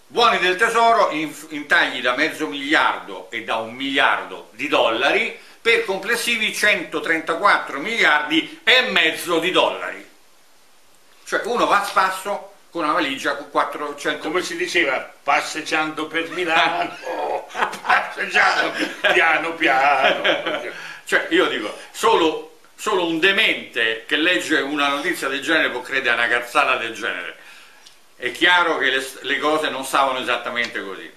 buoni del tesoro in, in tagli da mezzo miliardo e da un miliardo di dollari per complessivi 134 miliardi e mezzo di dollari. Cioè uno va a spasso con una valigia con 400... Come si diceva, passeggiando per Milano, passeggiando piano piano. cioè io dico, solo, solo un demente che legge una notizia del genere può credere a una cazzata del genere è chiaro che le, le cose non stavano esattamente così.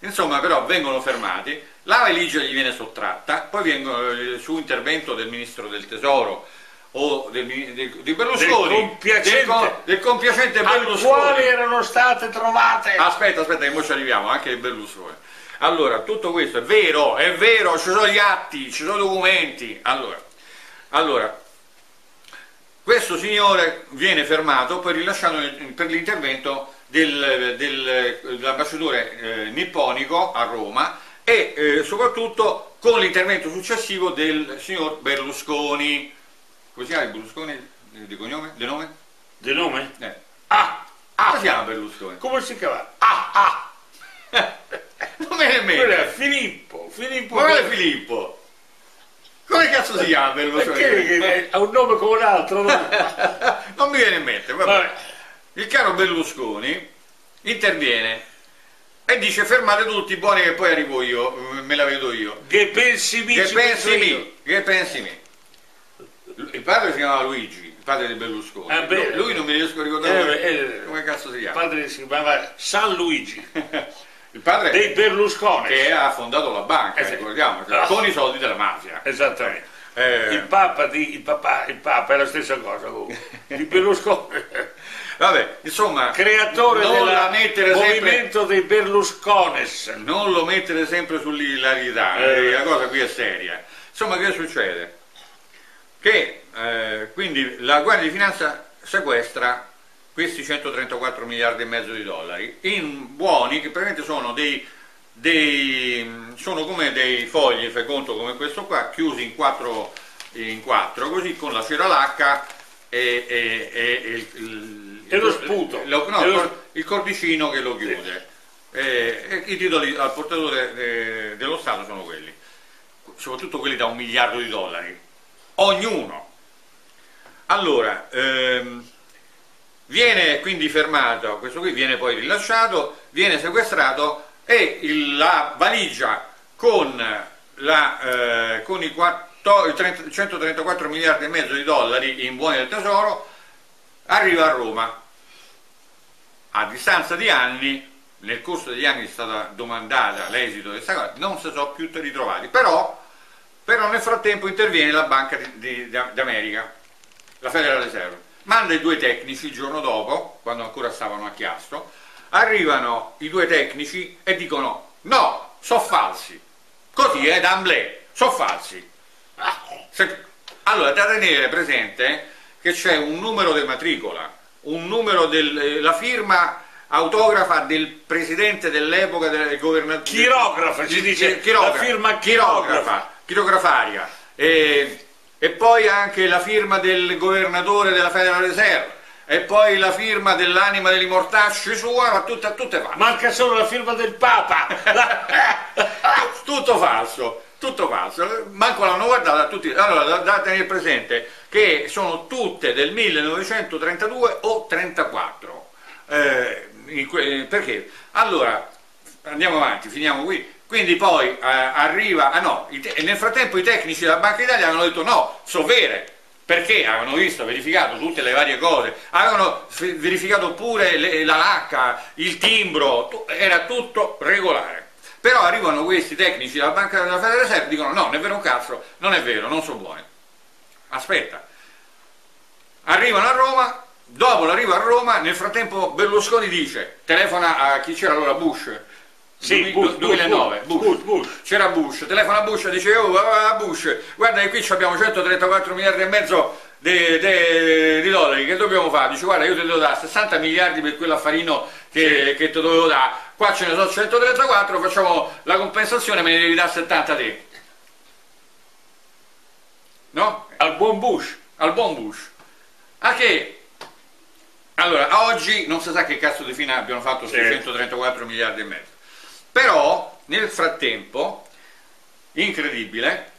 Insomma, però vengono fermati, la valigia gli viene sottratta, poi vengono, eh, su intervento del Ministro del Tesoro o del, del, di Berlusconi, del compiacente, del, del compiacente Berlusconi. quali erano state trovate? Aspetta, aspetta, che ora ci arriviamo, anche il Berlusconi. Allora, tutto questo è vero, è vero, ci sono gli atti, ci sono i documenti. Allora, allora questo signore viene fermato poi rilasciato per l'intervento del, del, dell'ambasciatore eh, nipponico a Roma e eh, soprattutto con l'intervento successivo del signor Berlusconi. Come si chiama Berlusconi? Di cognome? Di nome? Di nome? Eh. Ah! ah. Come si chiama Berlusconi? Come si chiama? Ah! Ah! non me ne metto. Filippo, Filippo. Ma quale Filippo? Come cazzo si chiama Berlusconi? Perché ha un nome come un altro? No? non mi viene in mente. Vabbè. Vabbè. Il caro Berlusconi interviene e dice fermate tutti buoni che poi arrivo io, me la vedo io. Che pensi mi? Che pensi mi? Che pensi mi? Il padre si chiamava Luigi, il padre di Berlusconi. Ah, beh, lui non mi riesco a ricordare eh, eh, come cazzo si chiama. Il padre si chiamava San Luigi. il padre dei Berlusconi che ha fondato la banca, eh, ricordiamo, cioè, con i soldi della mafia. Esattamente. Eh, il, Papa di, il, papà, il Papa è la stessa cosa di Berlusconi. Vabbè, insomma, creatore del movimento sempre, dei Berluscones. Non lo mettere sempre sull'ilarità, eh. la cosa qui è seria. Insomma, che succede? Che eh, quindi la Guardia di Finanza sequestra questi 134 miliardi e mezzo di dollari in buoni che praticamente sono dei, dei sono come dei fogli, fai conto come questo qua, chiusi in quattro, in quattro così con la cera lacca e, e, e, il, e lo sputo, lo, no, lo... il cordicino che lo chiude. E, I titoli al portatore de, dello Stato sono quelli, soprattutto quelli da un miliardo di dollari, ognuno. Allora, ehm, Viene quindi fermato, questo qui viene poi rilasciato, viene sequestrato e il, la valigia con, la, eh, con i, 4, i 30, 134 miliardi e mezzo di dollari in buoni del tesoro arriva a Roma. A distanza di anni, nel corso degli anni è stata domandata l'esito di questa cosa, non si sono più ritrovati, però, però nel frattempo interviene la Banca d'America, la Federal Reserve manda i due tecnici il giorno dopo, quando ancora stavano a Chiasto, arrivano i due tecnici e dicono no, sono falsi, così è d'amblè, sono falsi. Allora, da tenere presente che c'è un numero di matricola, un numero della firma autografa del presidente dell'epoca del governatore chirografa si dice chirografa, la firma chirografa chirografaria e e poi anche la firma del governatore della Federal Reserve e poi la firma dell'anima degli mortacci sua, ma tutte, tutte false. Manca solo la firma del Papa. tutto falso, tutto falso. Manco l'hanno guardata tutti. Allora, da, tenere presente che sono tutte del 1932 o 34. Eh, perché? Allora, andiamo avanti, finiamo qui. Quindi poi eh, arriva, ah no, nel frattempo i tecnici della Banca Italia hanno detto no, so vere, perché avevano visto, verificato tutte le varie cose, avevano verificato pure le, la lacca, il timbro, era tutto regolare. Però arrivano questi tecnici della Banca della Federal Reserve e dicono no, non è vero un cazzo, non è vero, non sono buoni. Aspetta. Arrivano a Roma, dopo l'arrivo a Roma, nel frattempo Berlusconi dice, telefona a chi c'era allora Bush, Sì, Bush, 2009, Bush, Bush. c'era Bush, telefona a Bush e dice oh Bush, guarda che qui abbiamo 134 miliardi e mezzo di, dollari, che dobbiamo fare? Dice guarda io ti devo dare 60 miliardi per quell'affarino che, sì. che ti dovevo dare, qua ce ne sono 134, facciamo la compensazione, me ne devi dare 70 te. No? Al buon Bush. Al buon Bush. A che allora, oggi non si sa che cazzo di fine abbiano fatto 634 miliardi e mezzo. Però nel frattempo, incredibile,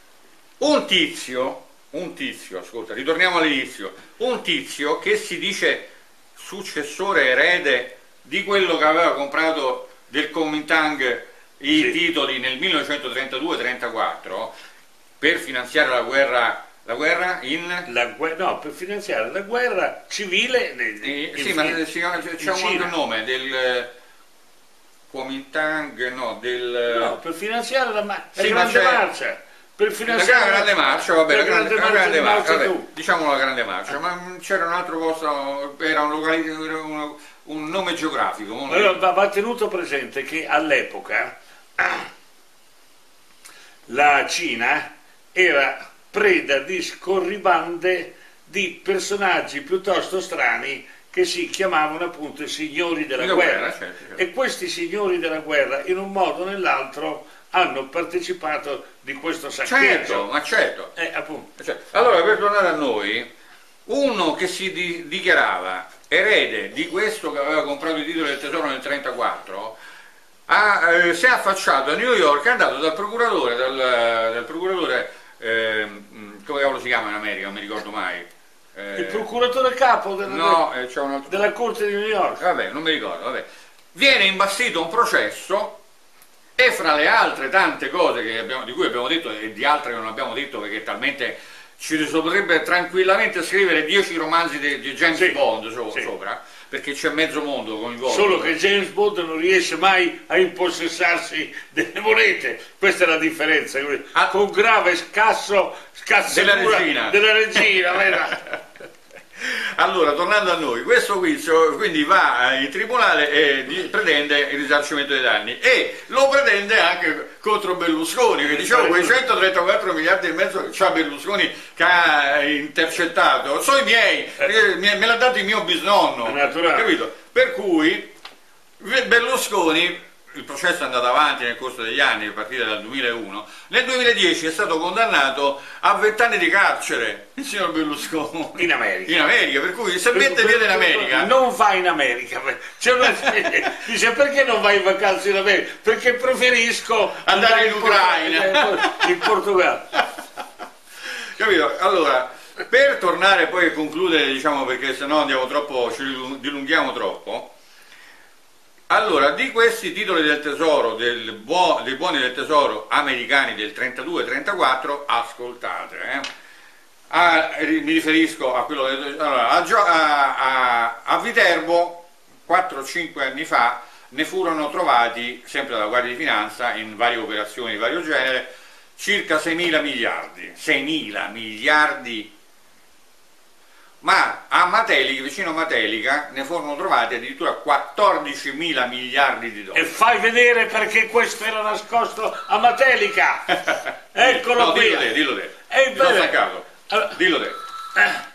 un tizio, un tizio, ascolta, ritorniamo all'inizio, un tizio che si dice successore erede di quello che aveva comprato del Kuomintang i sì. titoli nel 1932-34 per finanziare la guerra la guerra in... La gue... no, per finanziare la guerra civile... Eh, sì, ma c'è un nome del Kuomintang, no, del... No, per finanziare la, ma... sì, la grande marcia. Per finanziare la grande marcia, vabbè, la grande, grande, grande marcia, vabbè, diciamo la grande marcia, ma c'era un altro posto, era un, locali, un, un nome geografico. Allora, va, va tenuto presente che all'epoca la Cina era preda di scorribande di personaggi piuttosto strani che si chiamavano appunto i signori della guerra, guerra certo, certo. e questi signori della guerra in un modo o nell'altro hanno partecipato di questo saccheggio. Certo, ma certo. Eh, certo. Allora, per tornare a noi, uno che si di dichiarava erede di questo che aveva comprato i titoli del tesoro nel 1934, eh, si è affacciato a New York, è andato dal procuratore, dal, dal procuratore eh, come si chiama in America, non mi ricordo mai eh, il procuratore capo della, no, eh, altro... della Corte di New York. Vabbè, non mi ricordo, vabbè. Viene imbastito un processo e fra le altre tante cose abbiamo, di cui abbiamo detto e di altre che non abbiamo detto perché talmente ci si potrebbe tranquillamente scrivere dieci romanzi di, di James sì, Bond so, sì. sopra perché c'è mezzo mondo coinvolto. Solo che James Bond non riesce mai a impossessarsi delle monete, questa è la differenza, ah. con grave scasso, della regina. Della regina Allora, tornando a noi, questo qui quindi va in tribunale e pretende il risarcimento dei danni e lo pretende anche contro Berlusconi, che dicevo quei 134 miliardi e mezzo che ha Berlusconi che ha intercettato, sono i miei, eh. me l'ha dato il mio bisnonno, capito? Per cui Berlusconi il processo è andato avanti nel corso degli anni, a partire dal 2001, nel 2010 è stato condannato a 20 anni di carcere il signor Berlusconi. In America. In America, per cui se mette piede in America... Non va in America, cioè, dice perché non vai in vacanza in America? Perché preferisco andare in Ucraina, in Portogallo. Capito? Allora, per tornare poi a concludere, diciamo perché sennò andiamo troppo, ci dilunghiamo troppo, allora, di questi titoli del tesoro, del buo, dei buoni del tesoro americani del 32-34, ascoltate, eh? a, mi riferisco a quello del, allora, a, a, Viterbo 4-5 anni fa ne furono trovati, sempre dalla Guardia di Finanza, in varie operazioni di vario genere, circa 6 mila miliardi, 6 mila miliardi ma a Matelica, vicino a Matelica, ne furono trovati addirittura 14 mila miliardi di dollari. E fai vedere perché questo era nascosto a Matelica! Eccolo no, qui! Dillo te, dillo te. E sono allora, dillo te. Eh,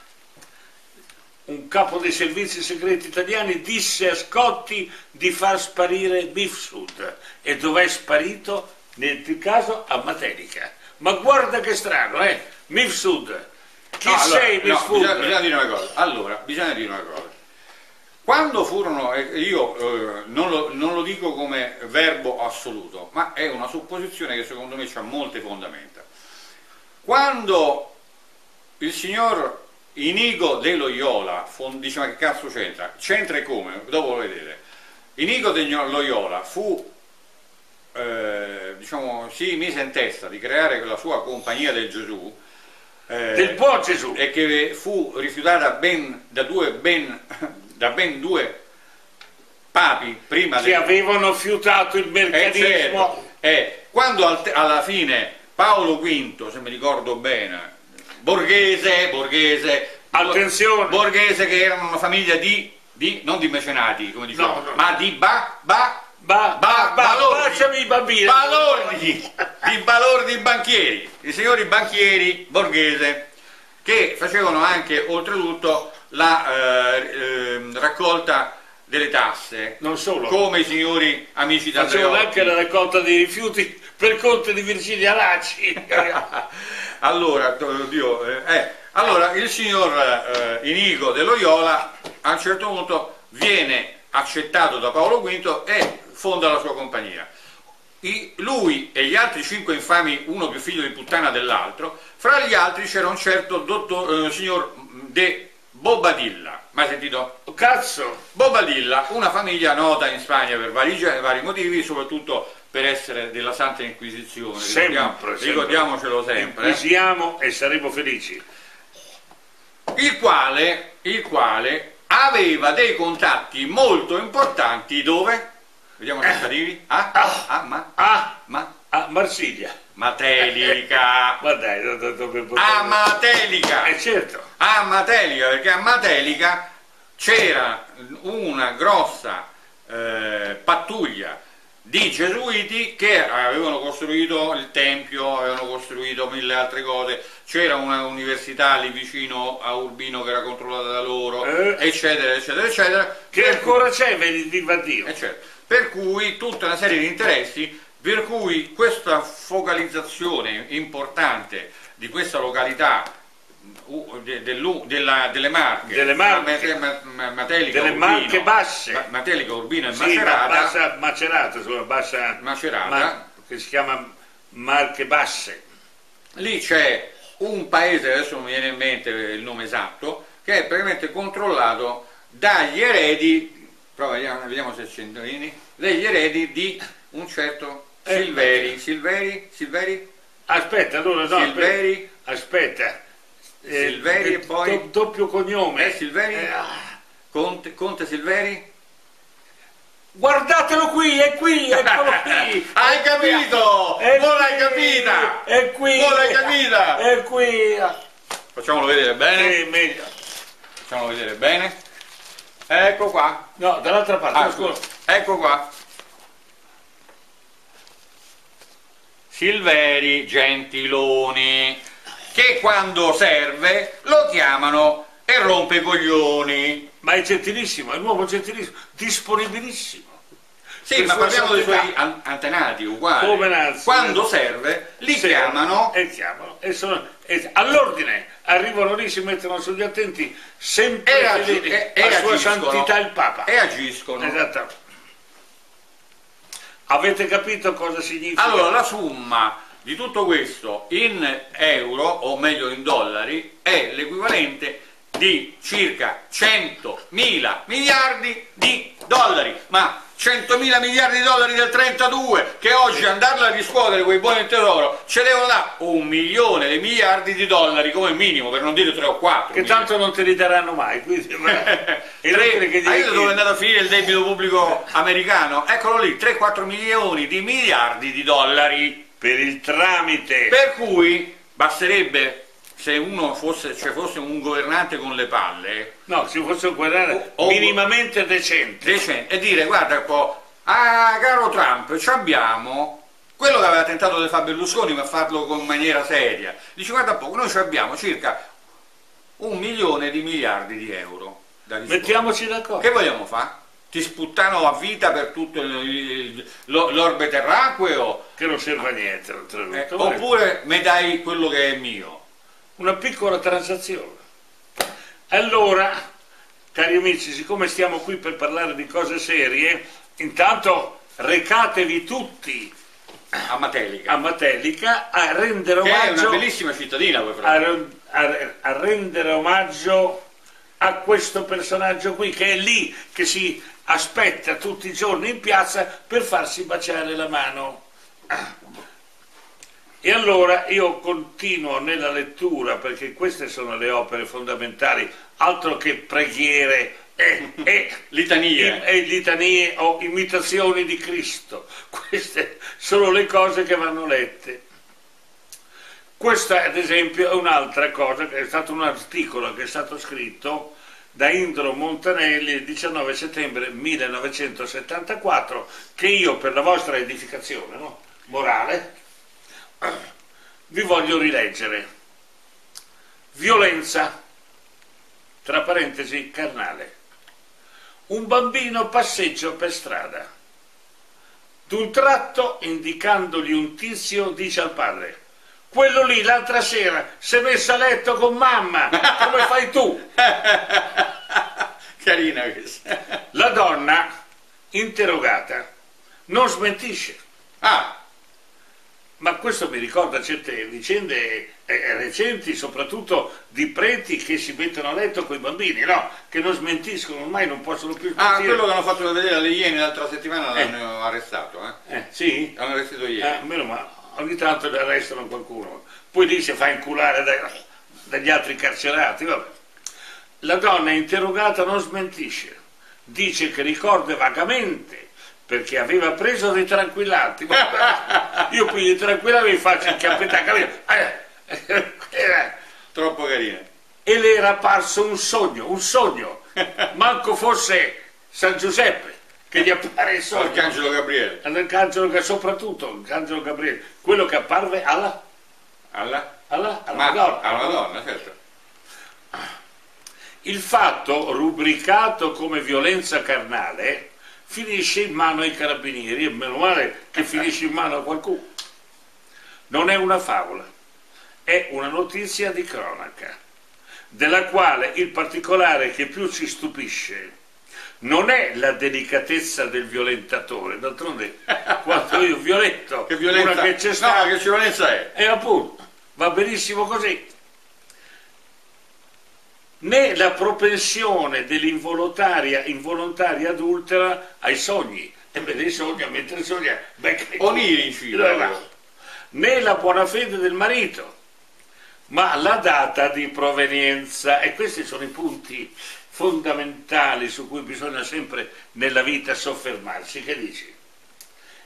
un capo dei servizi segreti italiani disse a Scotti di far sparire Bifsud e dov'è sparito? Nel caso a Matelica. Ma guarda che strano, eh? Mifsud chi no, sei allora, no, bisogna, bisogna, dire una cosa. Allora, bisogna dire una cosa. Quando furono, io eh, non, lo, non, lo, dico come verbo assoluto, ma è una supposizione che secondo me ha molte fondamenta. Quando il signor Inigo de Loyola, dice ma che cazzo c'entra? C'entra e come? Dopo lo vedete. Inigo de Loyola fu, eh, diciamo, si mise in testa di creare la sua compagnia del Gesù, eh, del buon Gesù. e che fu rifiutata ben, da, due, ben, da ben due papi prima che del... avevano fiutato il meccanismo eh, certo. eh, quando al, alla fine Paolo V se mi ricordo bene borghese borghese attenzione. borghese che era una famiglia di, di non di mecenati come diciamo no, no, ma di ba, ba ba, ba, ba, balordi, i bambini. Balordi, i balordi banchieri, i signori banchieri borghese, che facevano anche oltretutto la eh, eh, raccolta delle tasse, non solo, come i signori amici da Facevano anche la raccolta dei rifiuti per conto di Virginia Racci. allora, oddio, eh, eh, allora, il signor eh, Inigo dello Iola a un certo punto viene accettato da Paolo V e fonda la sua compagnia. I, lui e gli altri cinque infami, uno più figlio di puttana dell'altro, fra gli altri c'era un certo dottor, eh, signor De Bobadilla, mai sentito? Cazzo! Bobadilla, una famiglia nota in Spagna per vari, vari motivi, soprattutto per essere della Santa Inquisizione. Sempre, ricordiamocelo sempre. Inquisiamo eh? e saremo felici. Il quale, il quale aveva dei contatti molto importanti dove? Vediamo se eh. arrivi. Ah, ah, ah, ma, ah, ma, a Marsiglia. Matelica. Ma dai, dove, dove a Matelica. Eh certo. A Matelica, perché a Matelica c'era una grossa eh, pattuglia di gesuiti che avevano costruito il tempio, avevano costruito mille altre cose, c'era un'università lì vicino a Urbino che era controllata da loro, eh. eccetera, eccetera, eccetera. Che ancora c'è, vedi, viva Dio. Eccetera. Per cui tutta una serie di interessi per cui questa focalizzazione importante di questa località de, de, della, delle Marche, delle Marche, ma, ma, Matelica, delle Urbino, Marche basse, Matelica, Urbino e sì, Macerata, bassa Macerata, insomma, bassa Macerata, ma, che si chiama Marche Basse. Lì c'è un paese, adesso non mi viene in mente il nome esatto, che è praticamente controllato dagli eredi, però vediamo, vediamo se c'è degli eredi di un certo eh, Silveri, Silveri, Silveri? Aspetta, allora no, Silveri? Aspetta. Eh, Silveri e poi... Do, doppio cognome. Eh, Silveri? Eh, ah. Conte, Conte Silveri? Guardatelo qui, è qui, eccolo qui! hai capito! È non l'hai capita! È qui! Non l'hai capita! È qui! Facciamolo vedere bene? Facciamolo vedere bene. Ecco qua. No, dall'altra parte. Ah, scusa. Ecco qua. Silveri Gentiloni, che quando serve lo chiamano e rompe i coglioni. Ma è gentilissimo, è un uomo gentilissimo, disponibilissimo. Sì, ma parliamo dei suoi an antenati uguali. Come Nanzi, Quando serve li sì, chiamano e chiamano e sono all'ordine arrivano lì, si mettono sugli attenti sempre e, fedeli e, e a sua santità il Papa. E agiscono. Esattamente. Avete capito cosa significa? Allora, la somma di tutto questo in euro, o meglio in dollari, è l'equivalente di circa 100 mila miliardi di dollari. Ma 100 mila miliardi di dollari del 32 che oggi andarla a riscuotere quei buoni tesoro ce devono dare un milione di miliardi di dollari come minimo per non dire 3 o 4 che tanto non te li daranno mai quindi, tre, che hai dove è andato a finire il debito pubblico americano? Eccolo lì 3-4 milioni di miliardi di dollari. Per il tramite. Per cui basterebbe se uno fosse, cioè fosse un governante con le palle no, se fosse un governante o, minimamente decente. Decente e dire guarda un po' ah caro Trump ci abbiamo quello che aveva tentato di fare Berlusconi ma farlo con maniera seria. Dice guarda un po' noi abbiamo circa un milione di miliardi di euro da mettiamoci d'accordo. Che vogliamo fare? ti sputtano a vita per tutto l'orbe terracqueo? Che non serve a niente eh, oppure mi dai quello che è mio una piccola transazione. Allora, cari amici, siccome stiamo qui per parlare di cose serie, intanto recatevi tutti a Matelica, a, Matelica, a rendere omaggio... È una bellissima cittadina, a, a, a rendere omaggio a questo personaggio qui che è lì, che si aspetta tutti i giorni in piazza per farsi baciare la mano. E allora io continuo nella lettura perché queste sono le opere fondamentali, altro che preghiere e, e, litanie. e litanie o imitazioni di Cristo. Queste sono le cose che vanno lette. Questa ad esempio è un'altra cosa, è stato un articolo che è stato scritto da Indro Montanelli il 19 settembre 1974 che io per la vostra edificazione no? morale vi voglio rileggere. Violenza, tra parentesi carnale. Un bambino passeggio per strada. D'un tratto, indicandogli un tizio, dice al padre quello lì l'altra sera si è messo a letto con mamma, come fai tu? Carina questa. La donna, interrogata, non smentisce. Ah. Ma questo mi ricorda certe vicende eh, recenti, soprattutto di preti che si mettono a letto con i bambini, no? Che non smentiscono, ormai non possono più smentire. Ah, quello che hanno fatto vedere alle Iene l'altra settimana eh. l'hanno arrestato, eh? eh? Sì? L'hanno arrestato ieri. Eh, meno male, ogni tanto le arrestano qualcuno. Poi lì si fa inculare dai, dagli altri carcerati, vabbè. La donna interrogata non smentisce, dice che ricorda vagamente perché aveva preso dei tranquillanti. Io qui di tranquillanti mi faccio il capitano. Eh, Troppo carina. E le era apparso un sogno, un sogno. Manco fosse San Giuseppe che gli appare il sogno. Arcangelo Gabriele. L'arcangelo, soprattutto Arcangelo Gabriele, quello che apparve alla... Alla? Alla, alla Ma, Madonna. Alla Madonna, certo. Il fatto, rubricato come violenza carnale, finisce in mano ai carabinieri e meno male che finisce in mano a qualcuno. Non è una favola, è una notizia di cronaca, della quale il particolare che più ci stupisce non è la delicatezza del violentatore, d'altronde quando io violento che violenza, una che c'è stata, no, che violenza è? E appunto, va benissimo così né la propensione dell'involontaria involontaria adultera ai sogni. E lei sogna mentre sogna, onirici, né la buona fede del marito, ma la data di provenienza. E questi sono i punti fondamentali su cui bisogna sempre nella vita soffermarsi. Che dici?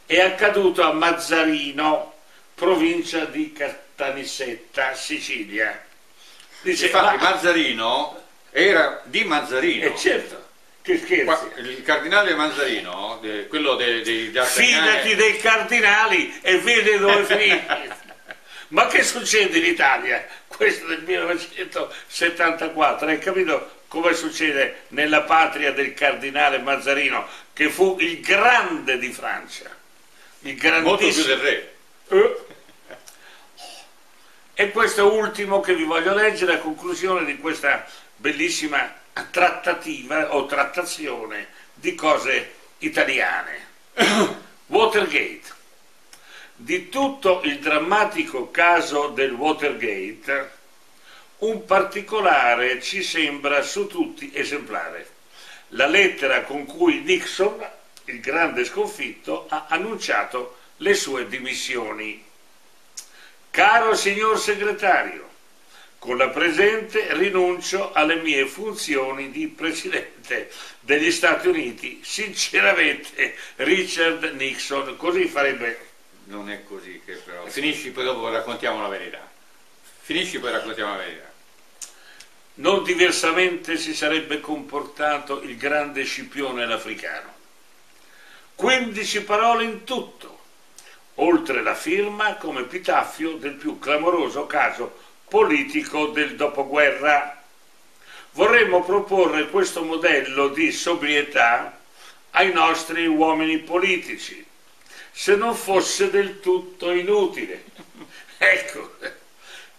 È accaduto a Mazzarino, provincia di Catanissetta, Sicilia Dice, Infatti ma... Mazzarino era di Mazzarino. Eh certo. Che scherzi. Il cardinale Mazzarino, quello dei, dei Fidati dei cardinali e vedi dove finisce. Ma che succede in Italia? Questo del 1974, hai capito come succede nella patria del cardinale Mazzarino, che fu il grande di Francia, il grandissimo. Molto più del re. Eh? E questo ultimo che vi voglio leggere a conclusione di questa bellissima trattativa o trattazione di cose italiane. Watergate. Di tutto il drammatico caso del Watergate, un particolare ci sembra su tutti esemplare. La lettera con cui Nixon, il grande sconfitto, ha annunciato le sue dimissioni. Caro signor segretario, con la presente rinuncio alle mie funzioni di Presidente degli Stati Uniti. Sinceramente, Richard Nixon, così farebbe. Non è così che però. Finisci poi dopo raccontiamo la verità. Finisci poi raccontiamo la verità. Non diversamente si sarebbe comportato il grande Scipione l'africano. 15 parole in tutto oltre la firma come epitaffio del più clamoroso caso politico del dopoguerra. Vorremmo proporre questo modello di sobrietà ai nostri uomini politici, se non fosse del tutto inutile. Ecco,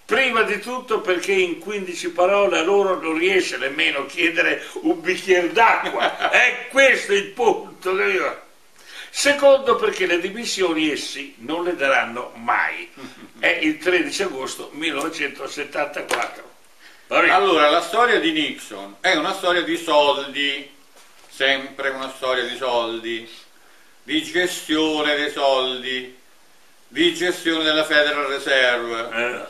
prima di tutto perché in 15 parole a loro non riesce nemmeno a chiedere un bicchiere d'acqua. È questo il punto che io Secondo perché le dimissioni essi non le daranno mai. È il 13 agosto 1974. Allora, la storia di Nixon è una storia di soldi, sempre una storia di soldi, di gestione dei soldi, di gestione della Federal Reserve, eh.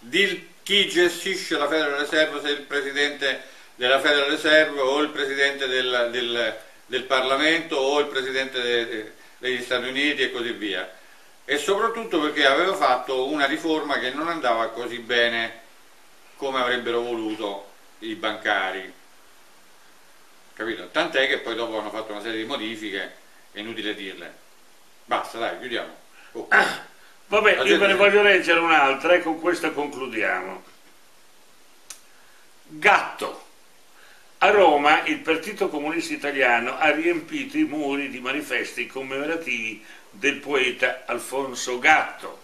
di chi gestisce la Federal Reserve, se è il presidente della Federal Reserve o il presidente del, del del Parlamento o il Presidente de, degli Stati Uniti e così via. E soprattutto perché aveva fatto una riforma che non andava così bene come avrebbero voluto i bancari. capito? Tant'è che poi dopo hanno fatto una serie di modifiche, è inutile dirle. Basta, dai, chiudiamo. Oh. Ah, vabbè, io ve ne voglio leggere un'altra e con questa concludiamo. Gatto. A Roma il Partito Comunista Italiano ha riempito i muri di manifesti commemorativi del poeta Alfonso Gatto,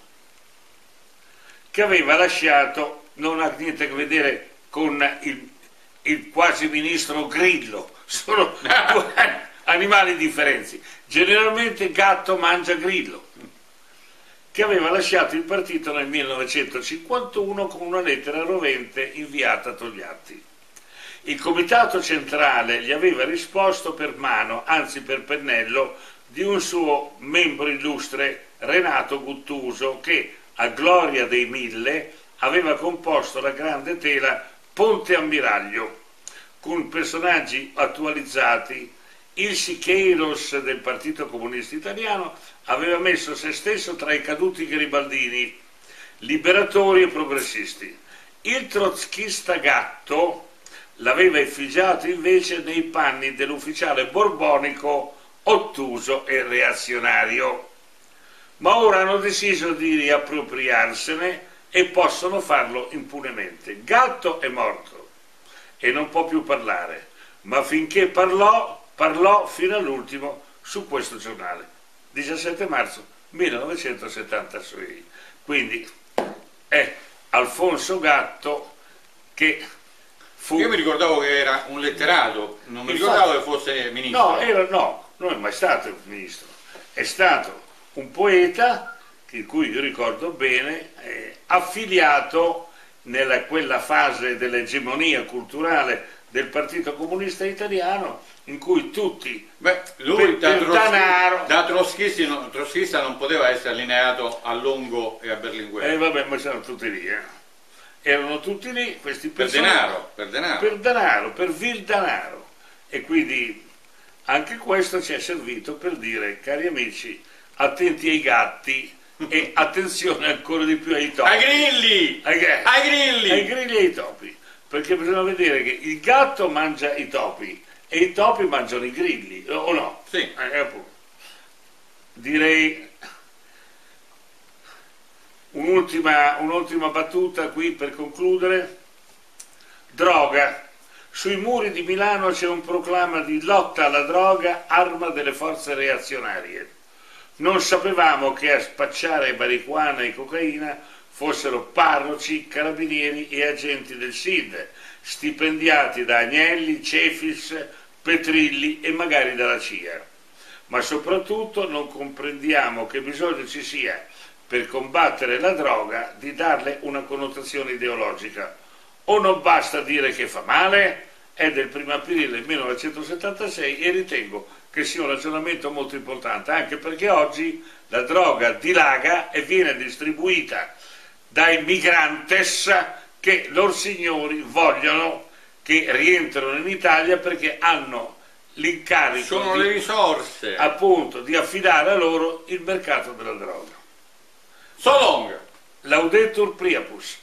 che aveva lasciato, non ha niente a che vedere con il, il quasi ministro Grillo, sono animali differenzi. Generalmente Gatto mangia Grillo, che aveva lasciato il partito nel 1951 con una lettera rovente inviata a Togliatti. Il comitato centrale gli aveva risposto per mano, anzi per pennello, di un suo membro illustre, Renato Guttuso, che, a gloria dei mille, aveva composto la grande tela Ponte Ammiraglio, con personaggi attualizzati. Il Sicheiros del Partito Comunista Italiano aveva messo se stesso tra i caduti garibaldini, liberatori e progressisti. Il trotschista Gatto, l'aveva effigiato invece nei panni dell'ufficiale borbonico ottuso e reazionario. Ma ora hanno deciso di riappropriarsene e possono farlo impunemente. Gatto è morto e non può più parlare, ma finché parlò, parlò fino all'ultimo su questo giornale. 17 marzo 1976. Quindi è Alfonso Gatto che Fu... Io mi ricordavo che era un letterato, non mi ricordavo che fosse ministro. No, era, no, non è mai stato ministro, è stato un poeta, di cui io ricordo bene, eh, affiliato nella quella fase dell'egemonia culturale del Partito Comunista Italiano in cui tutti Beh, lui per, da, per Trotski, danaro da trotschista non poteva essere allineato a Longo e a Berlinguer. Eh vabbè ma c'erano tutti lì eh erano tutti lì questi per denaro, per denaro, per denaro, per vil denaro. E quindi anche questo ci è servito per dire, cari amici, attenti ai gatti e attenzione ancora di più ai topi. Ai grilli! Ai, ai grilli! Ai grilli e ai topi. Perché bisogna vedere che il gatto mangia i topi e i topi mangiano i grilli, o no? Sì. Eh, Direi Un'ultima, un'ultima battuta qui per concludere. Droga. Sui muri di Milano c'è un proclama di lotta alla droga, arma delle forze reazionarie. Non sapevamo che a spacciare marijuana e cocaina fossero parroci, carabinieri e agenti del SID, stipendiati da Agnelli, Cefis, Petrilli e magari dalla CIA. Ma soprattutto non comprendiamo che bisogno ci sia per combattere la droga di darle una connotazione ideologica. O non basta dire che fa male, è del 1 aprile 1976 e ritengo che sia un ragionamento molto importante, anche perché oggi la droga dilaga e viene distribuita dai migrantes che loro signori vogliono che rientrano in Italia perché hanno l'incarico Sono di, le risorse. appunto di affidare a loro il mercato della droga. So long! Laudetur Priapus.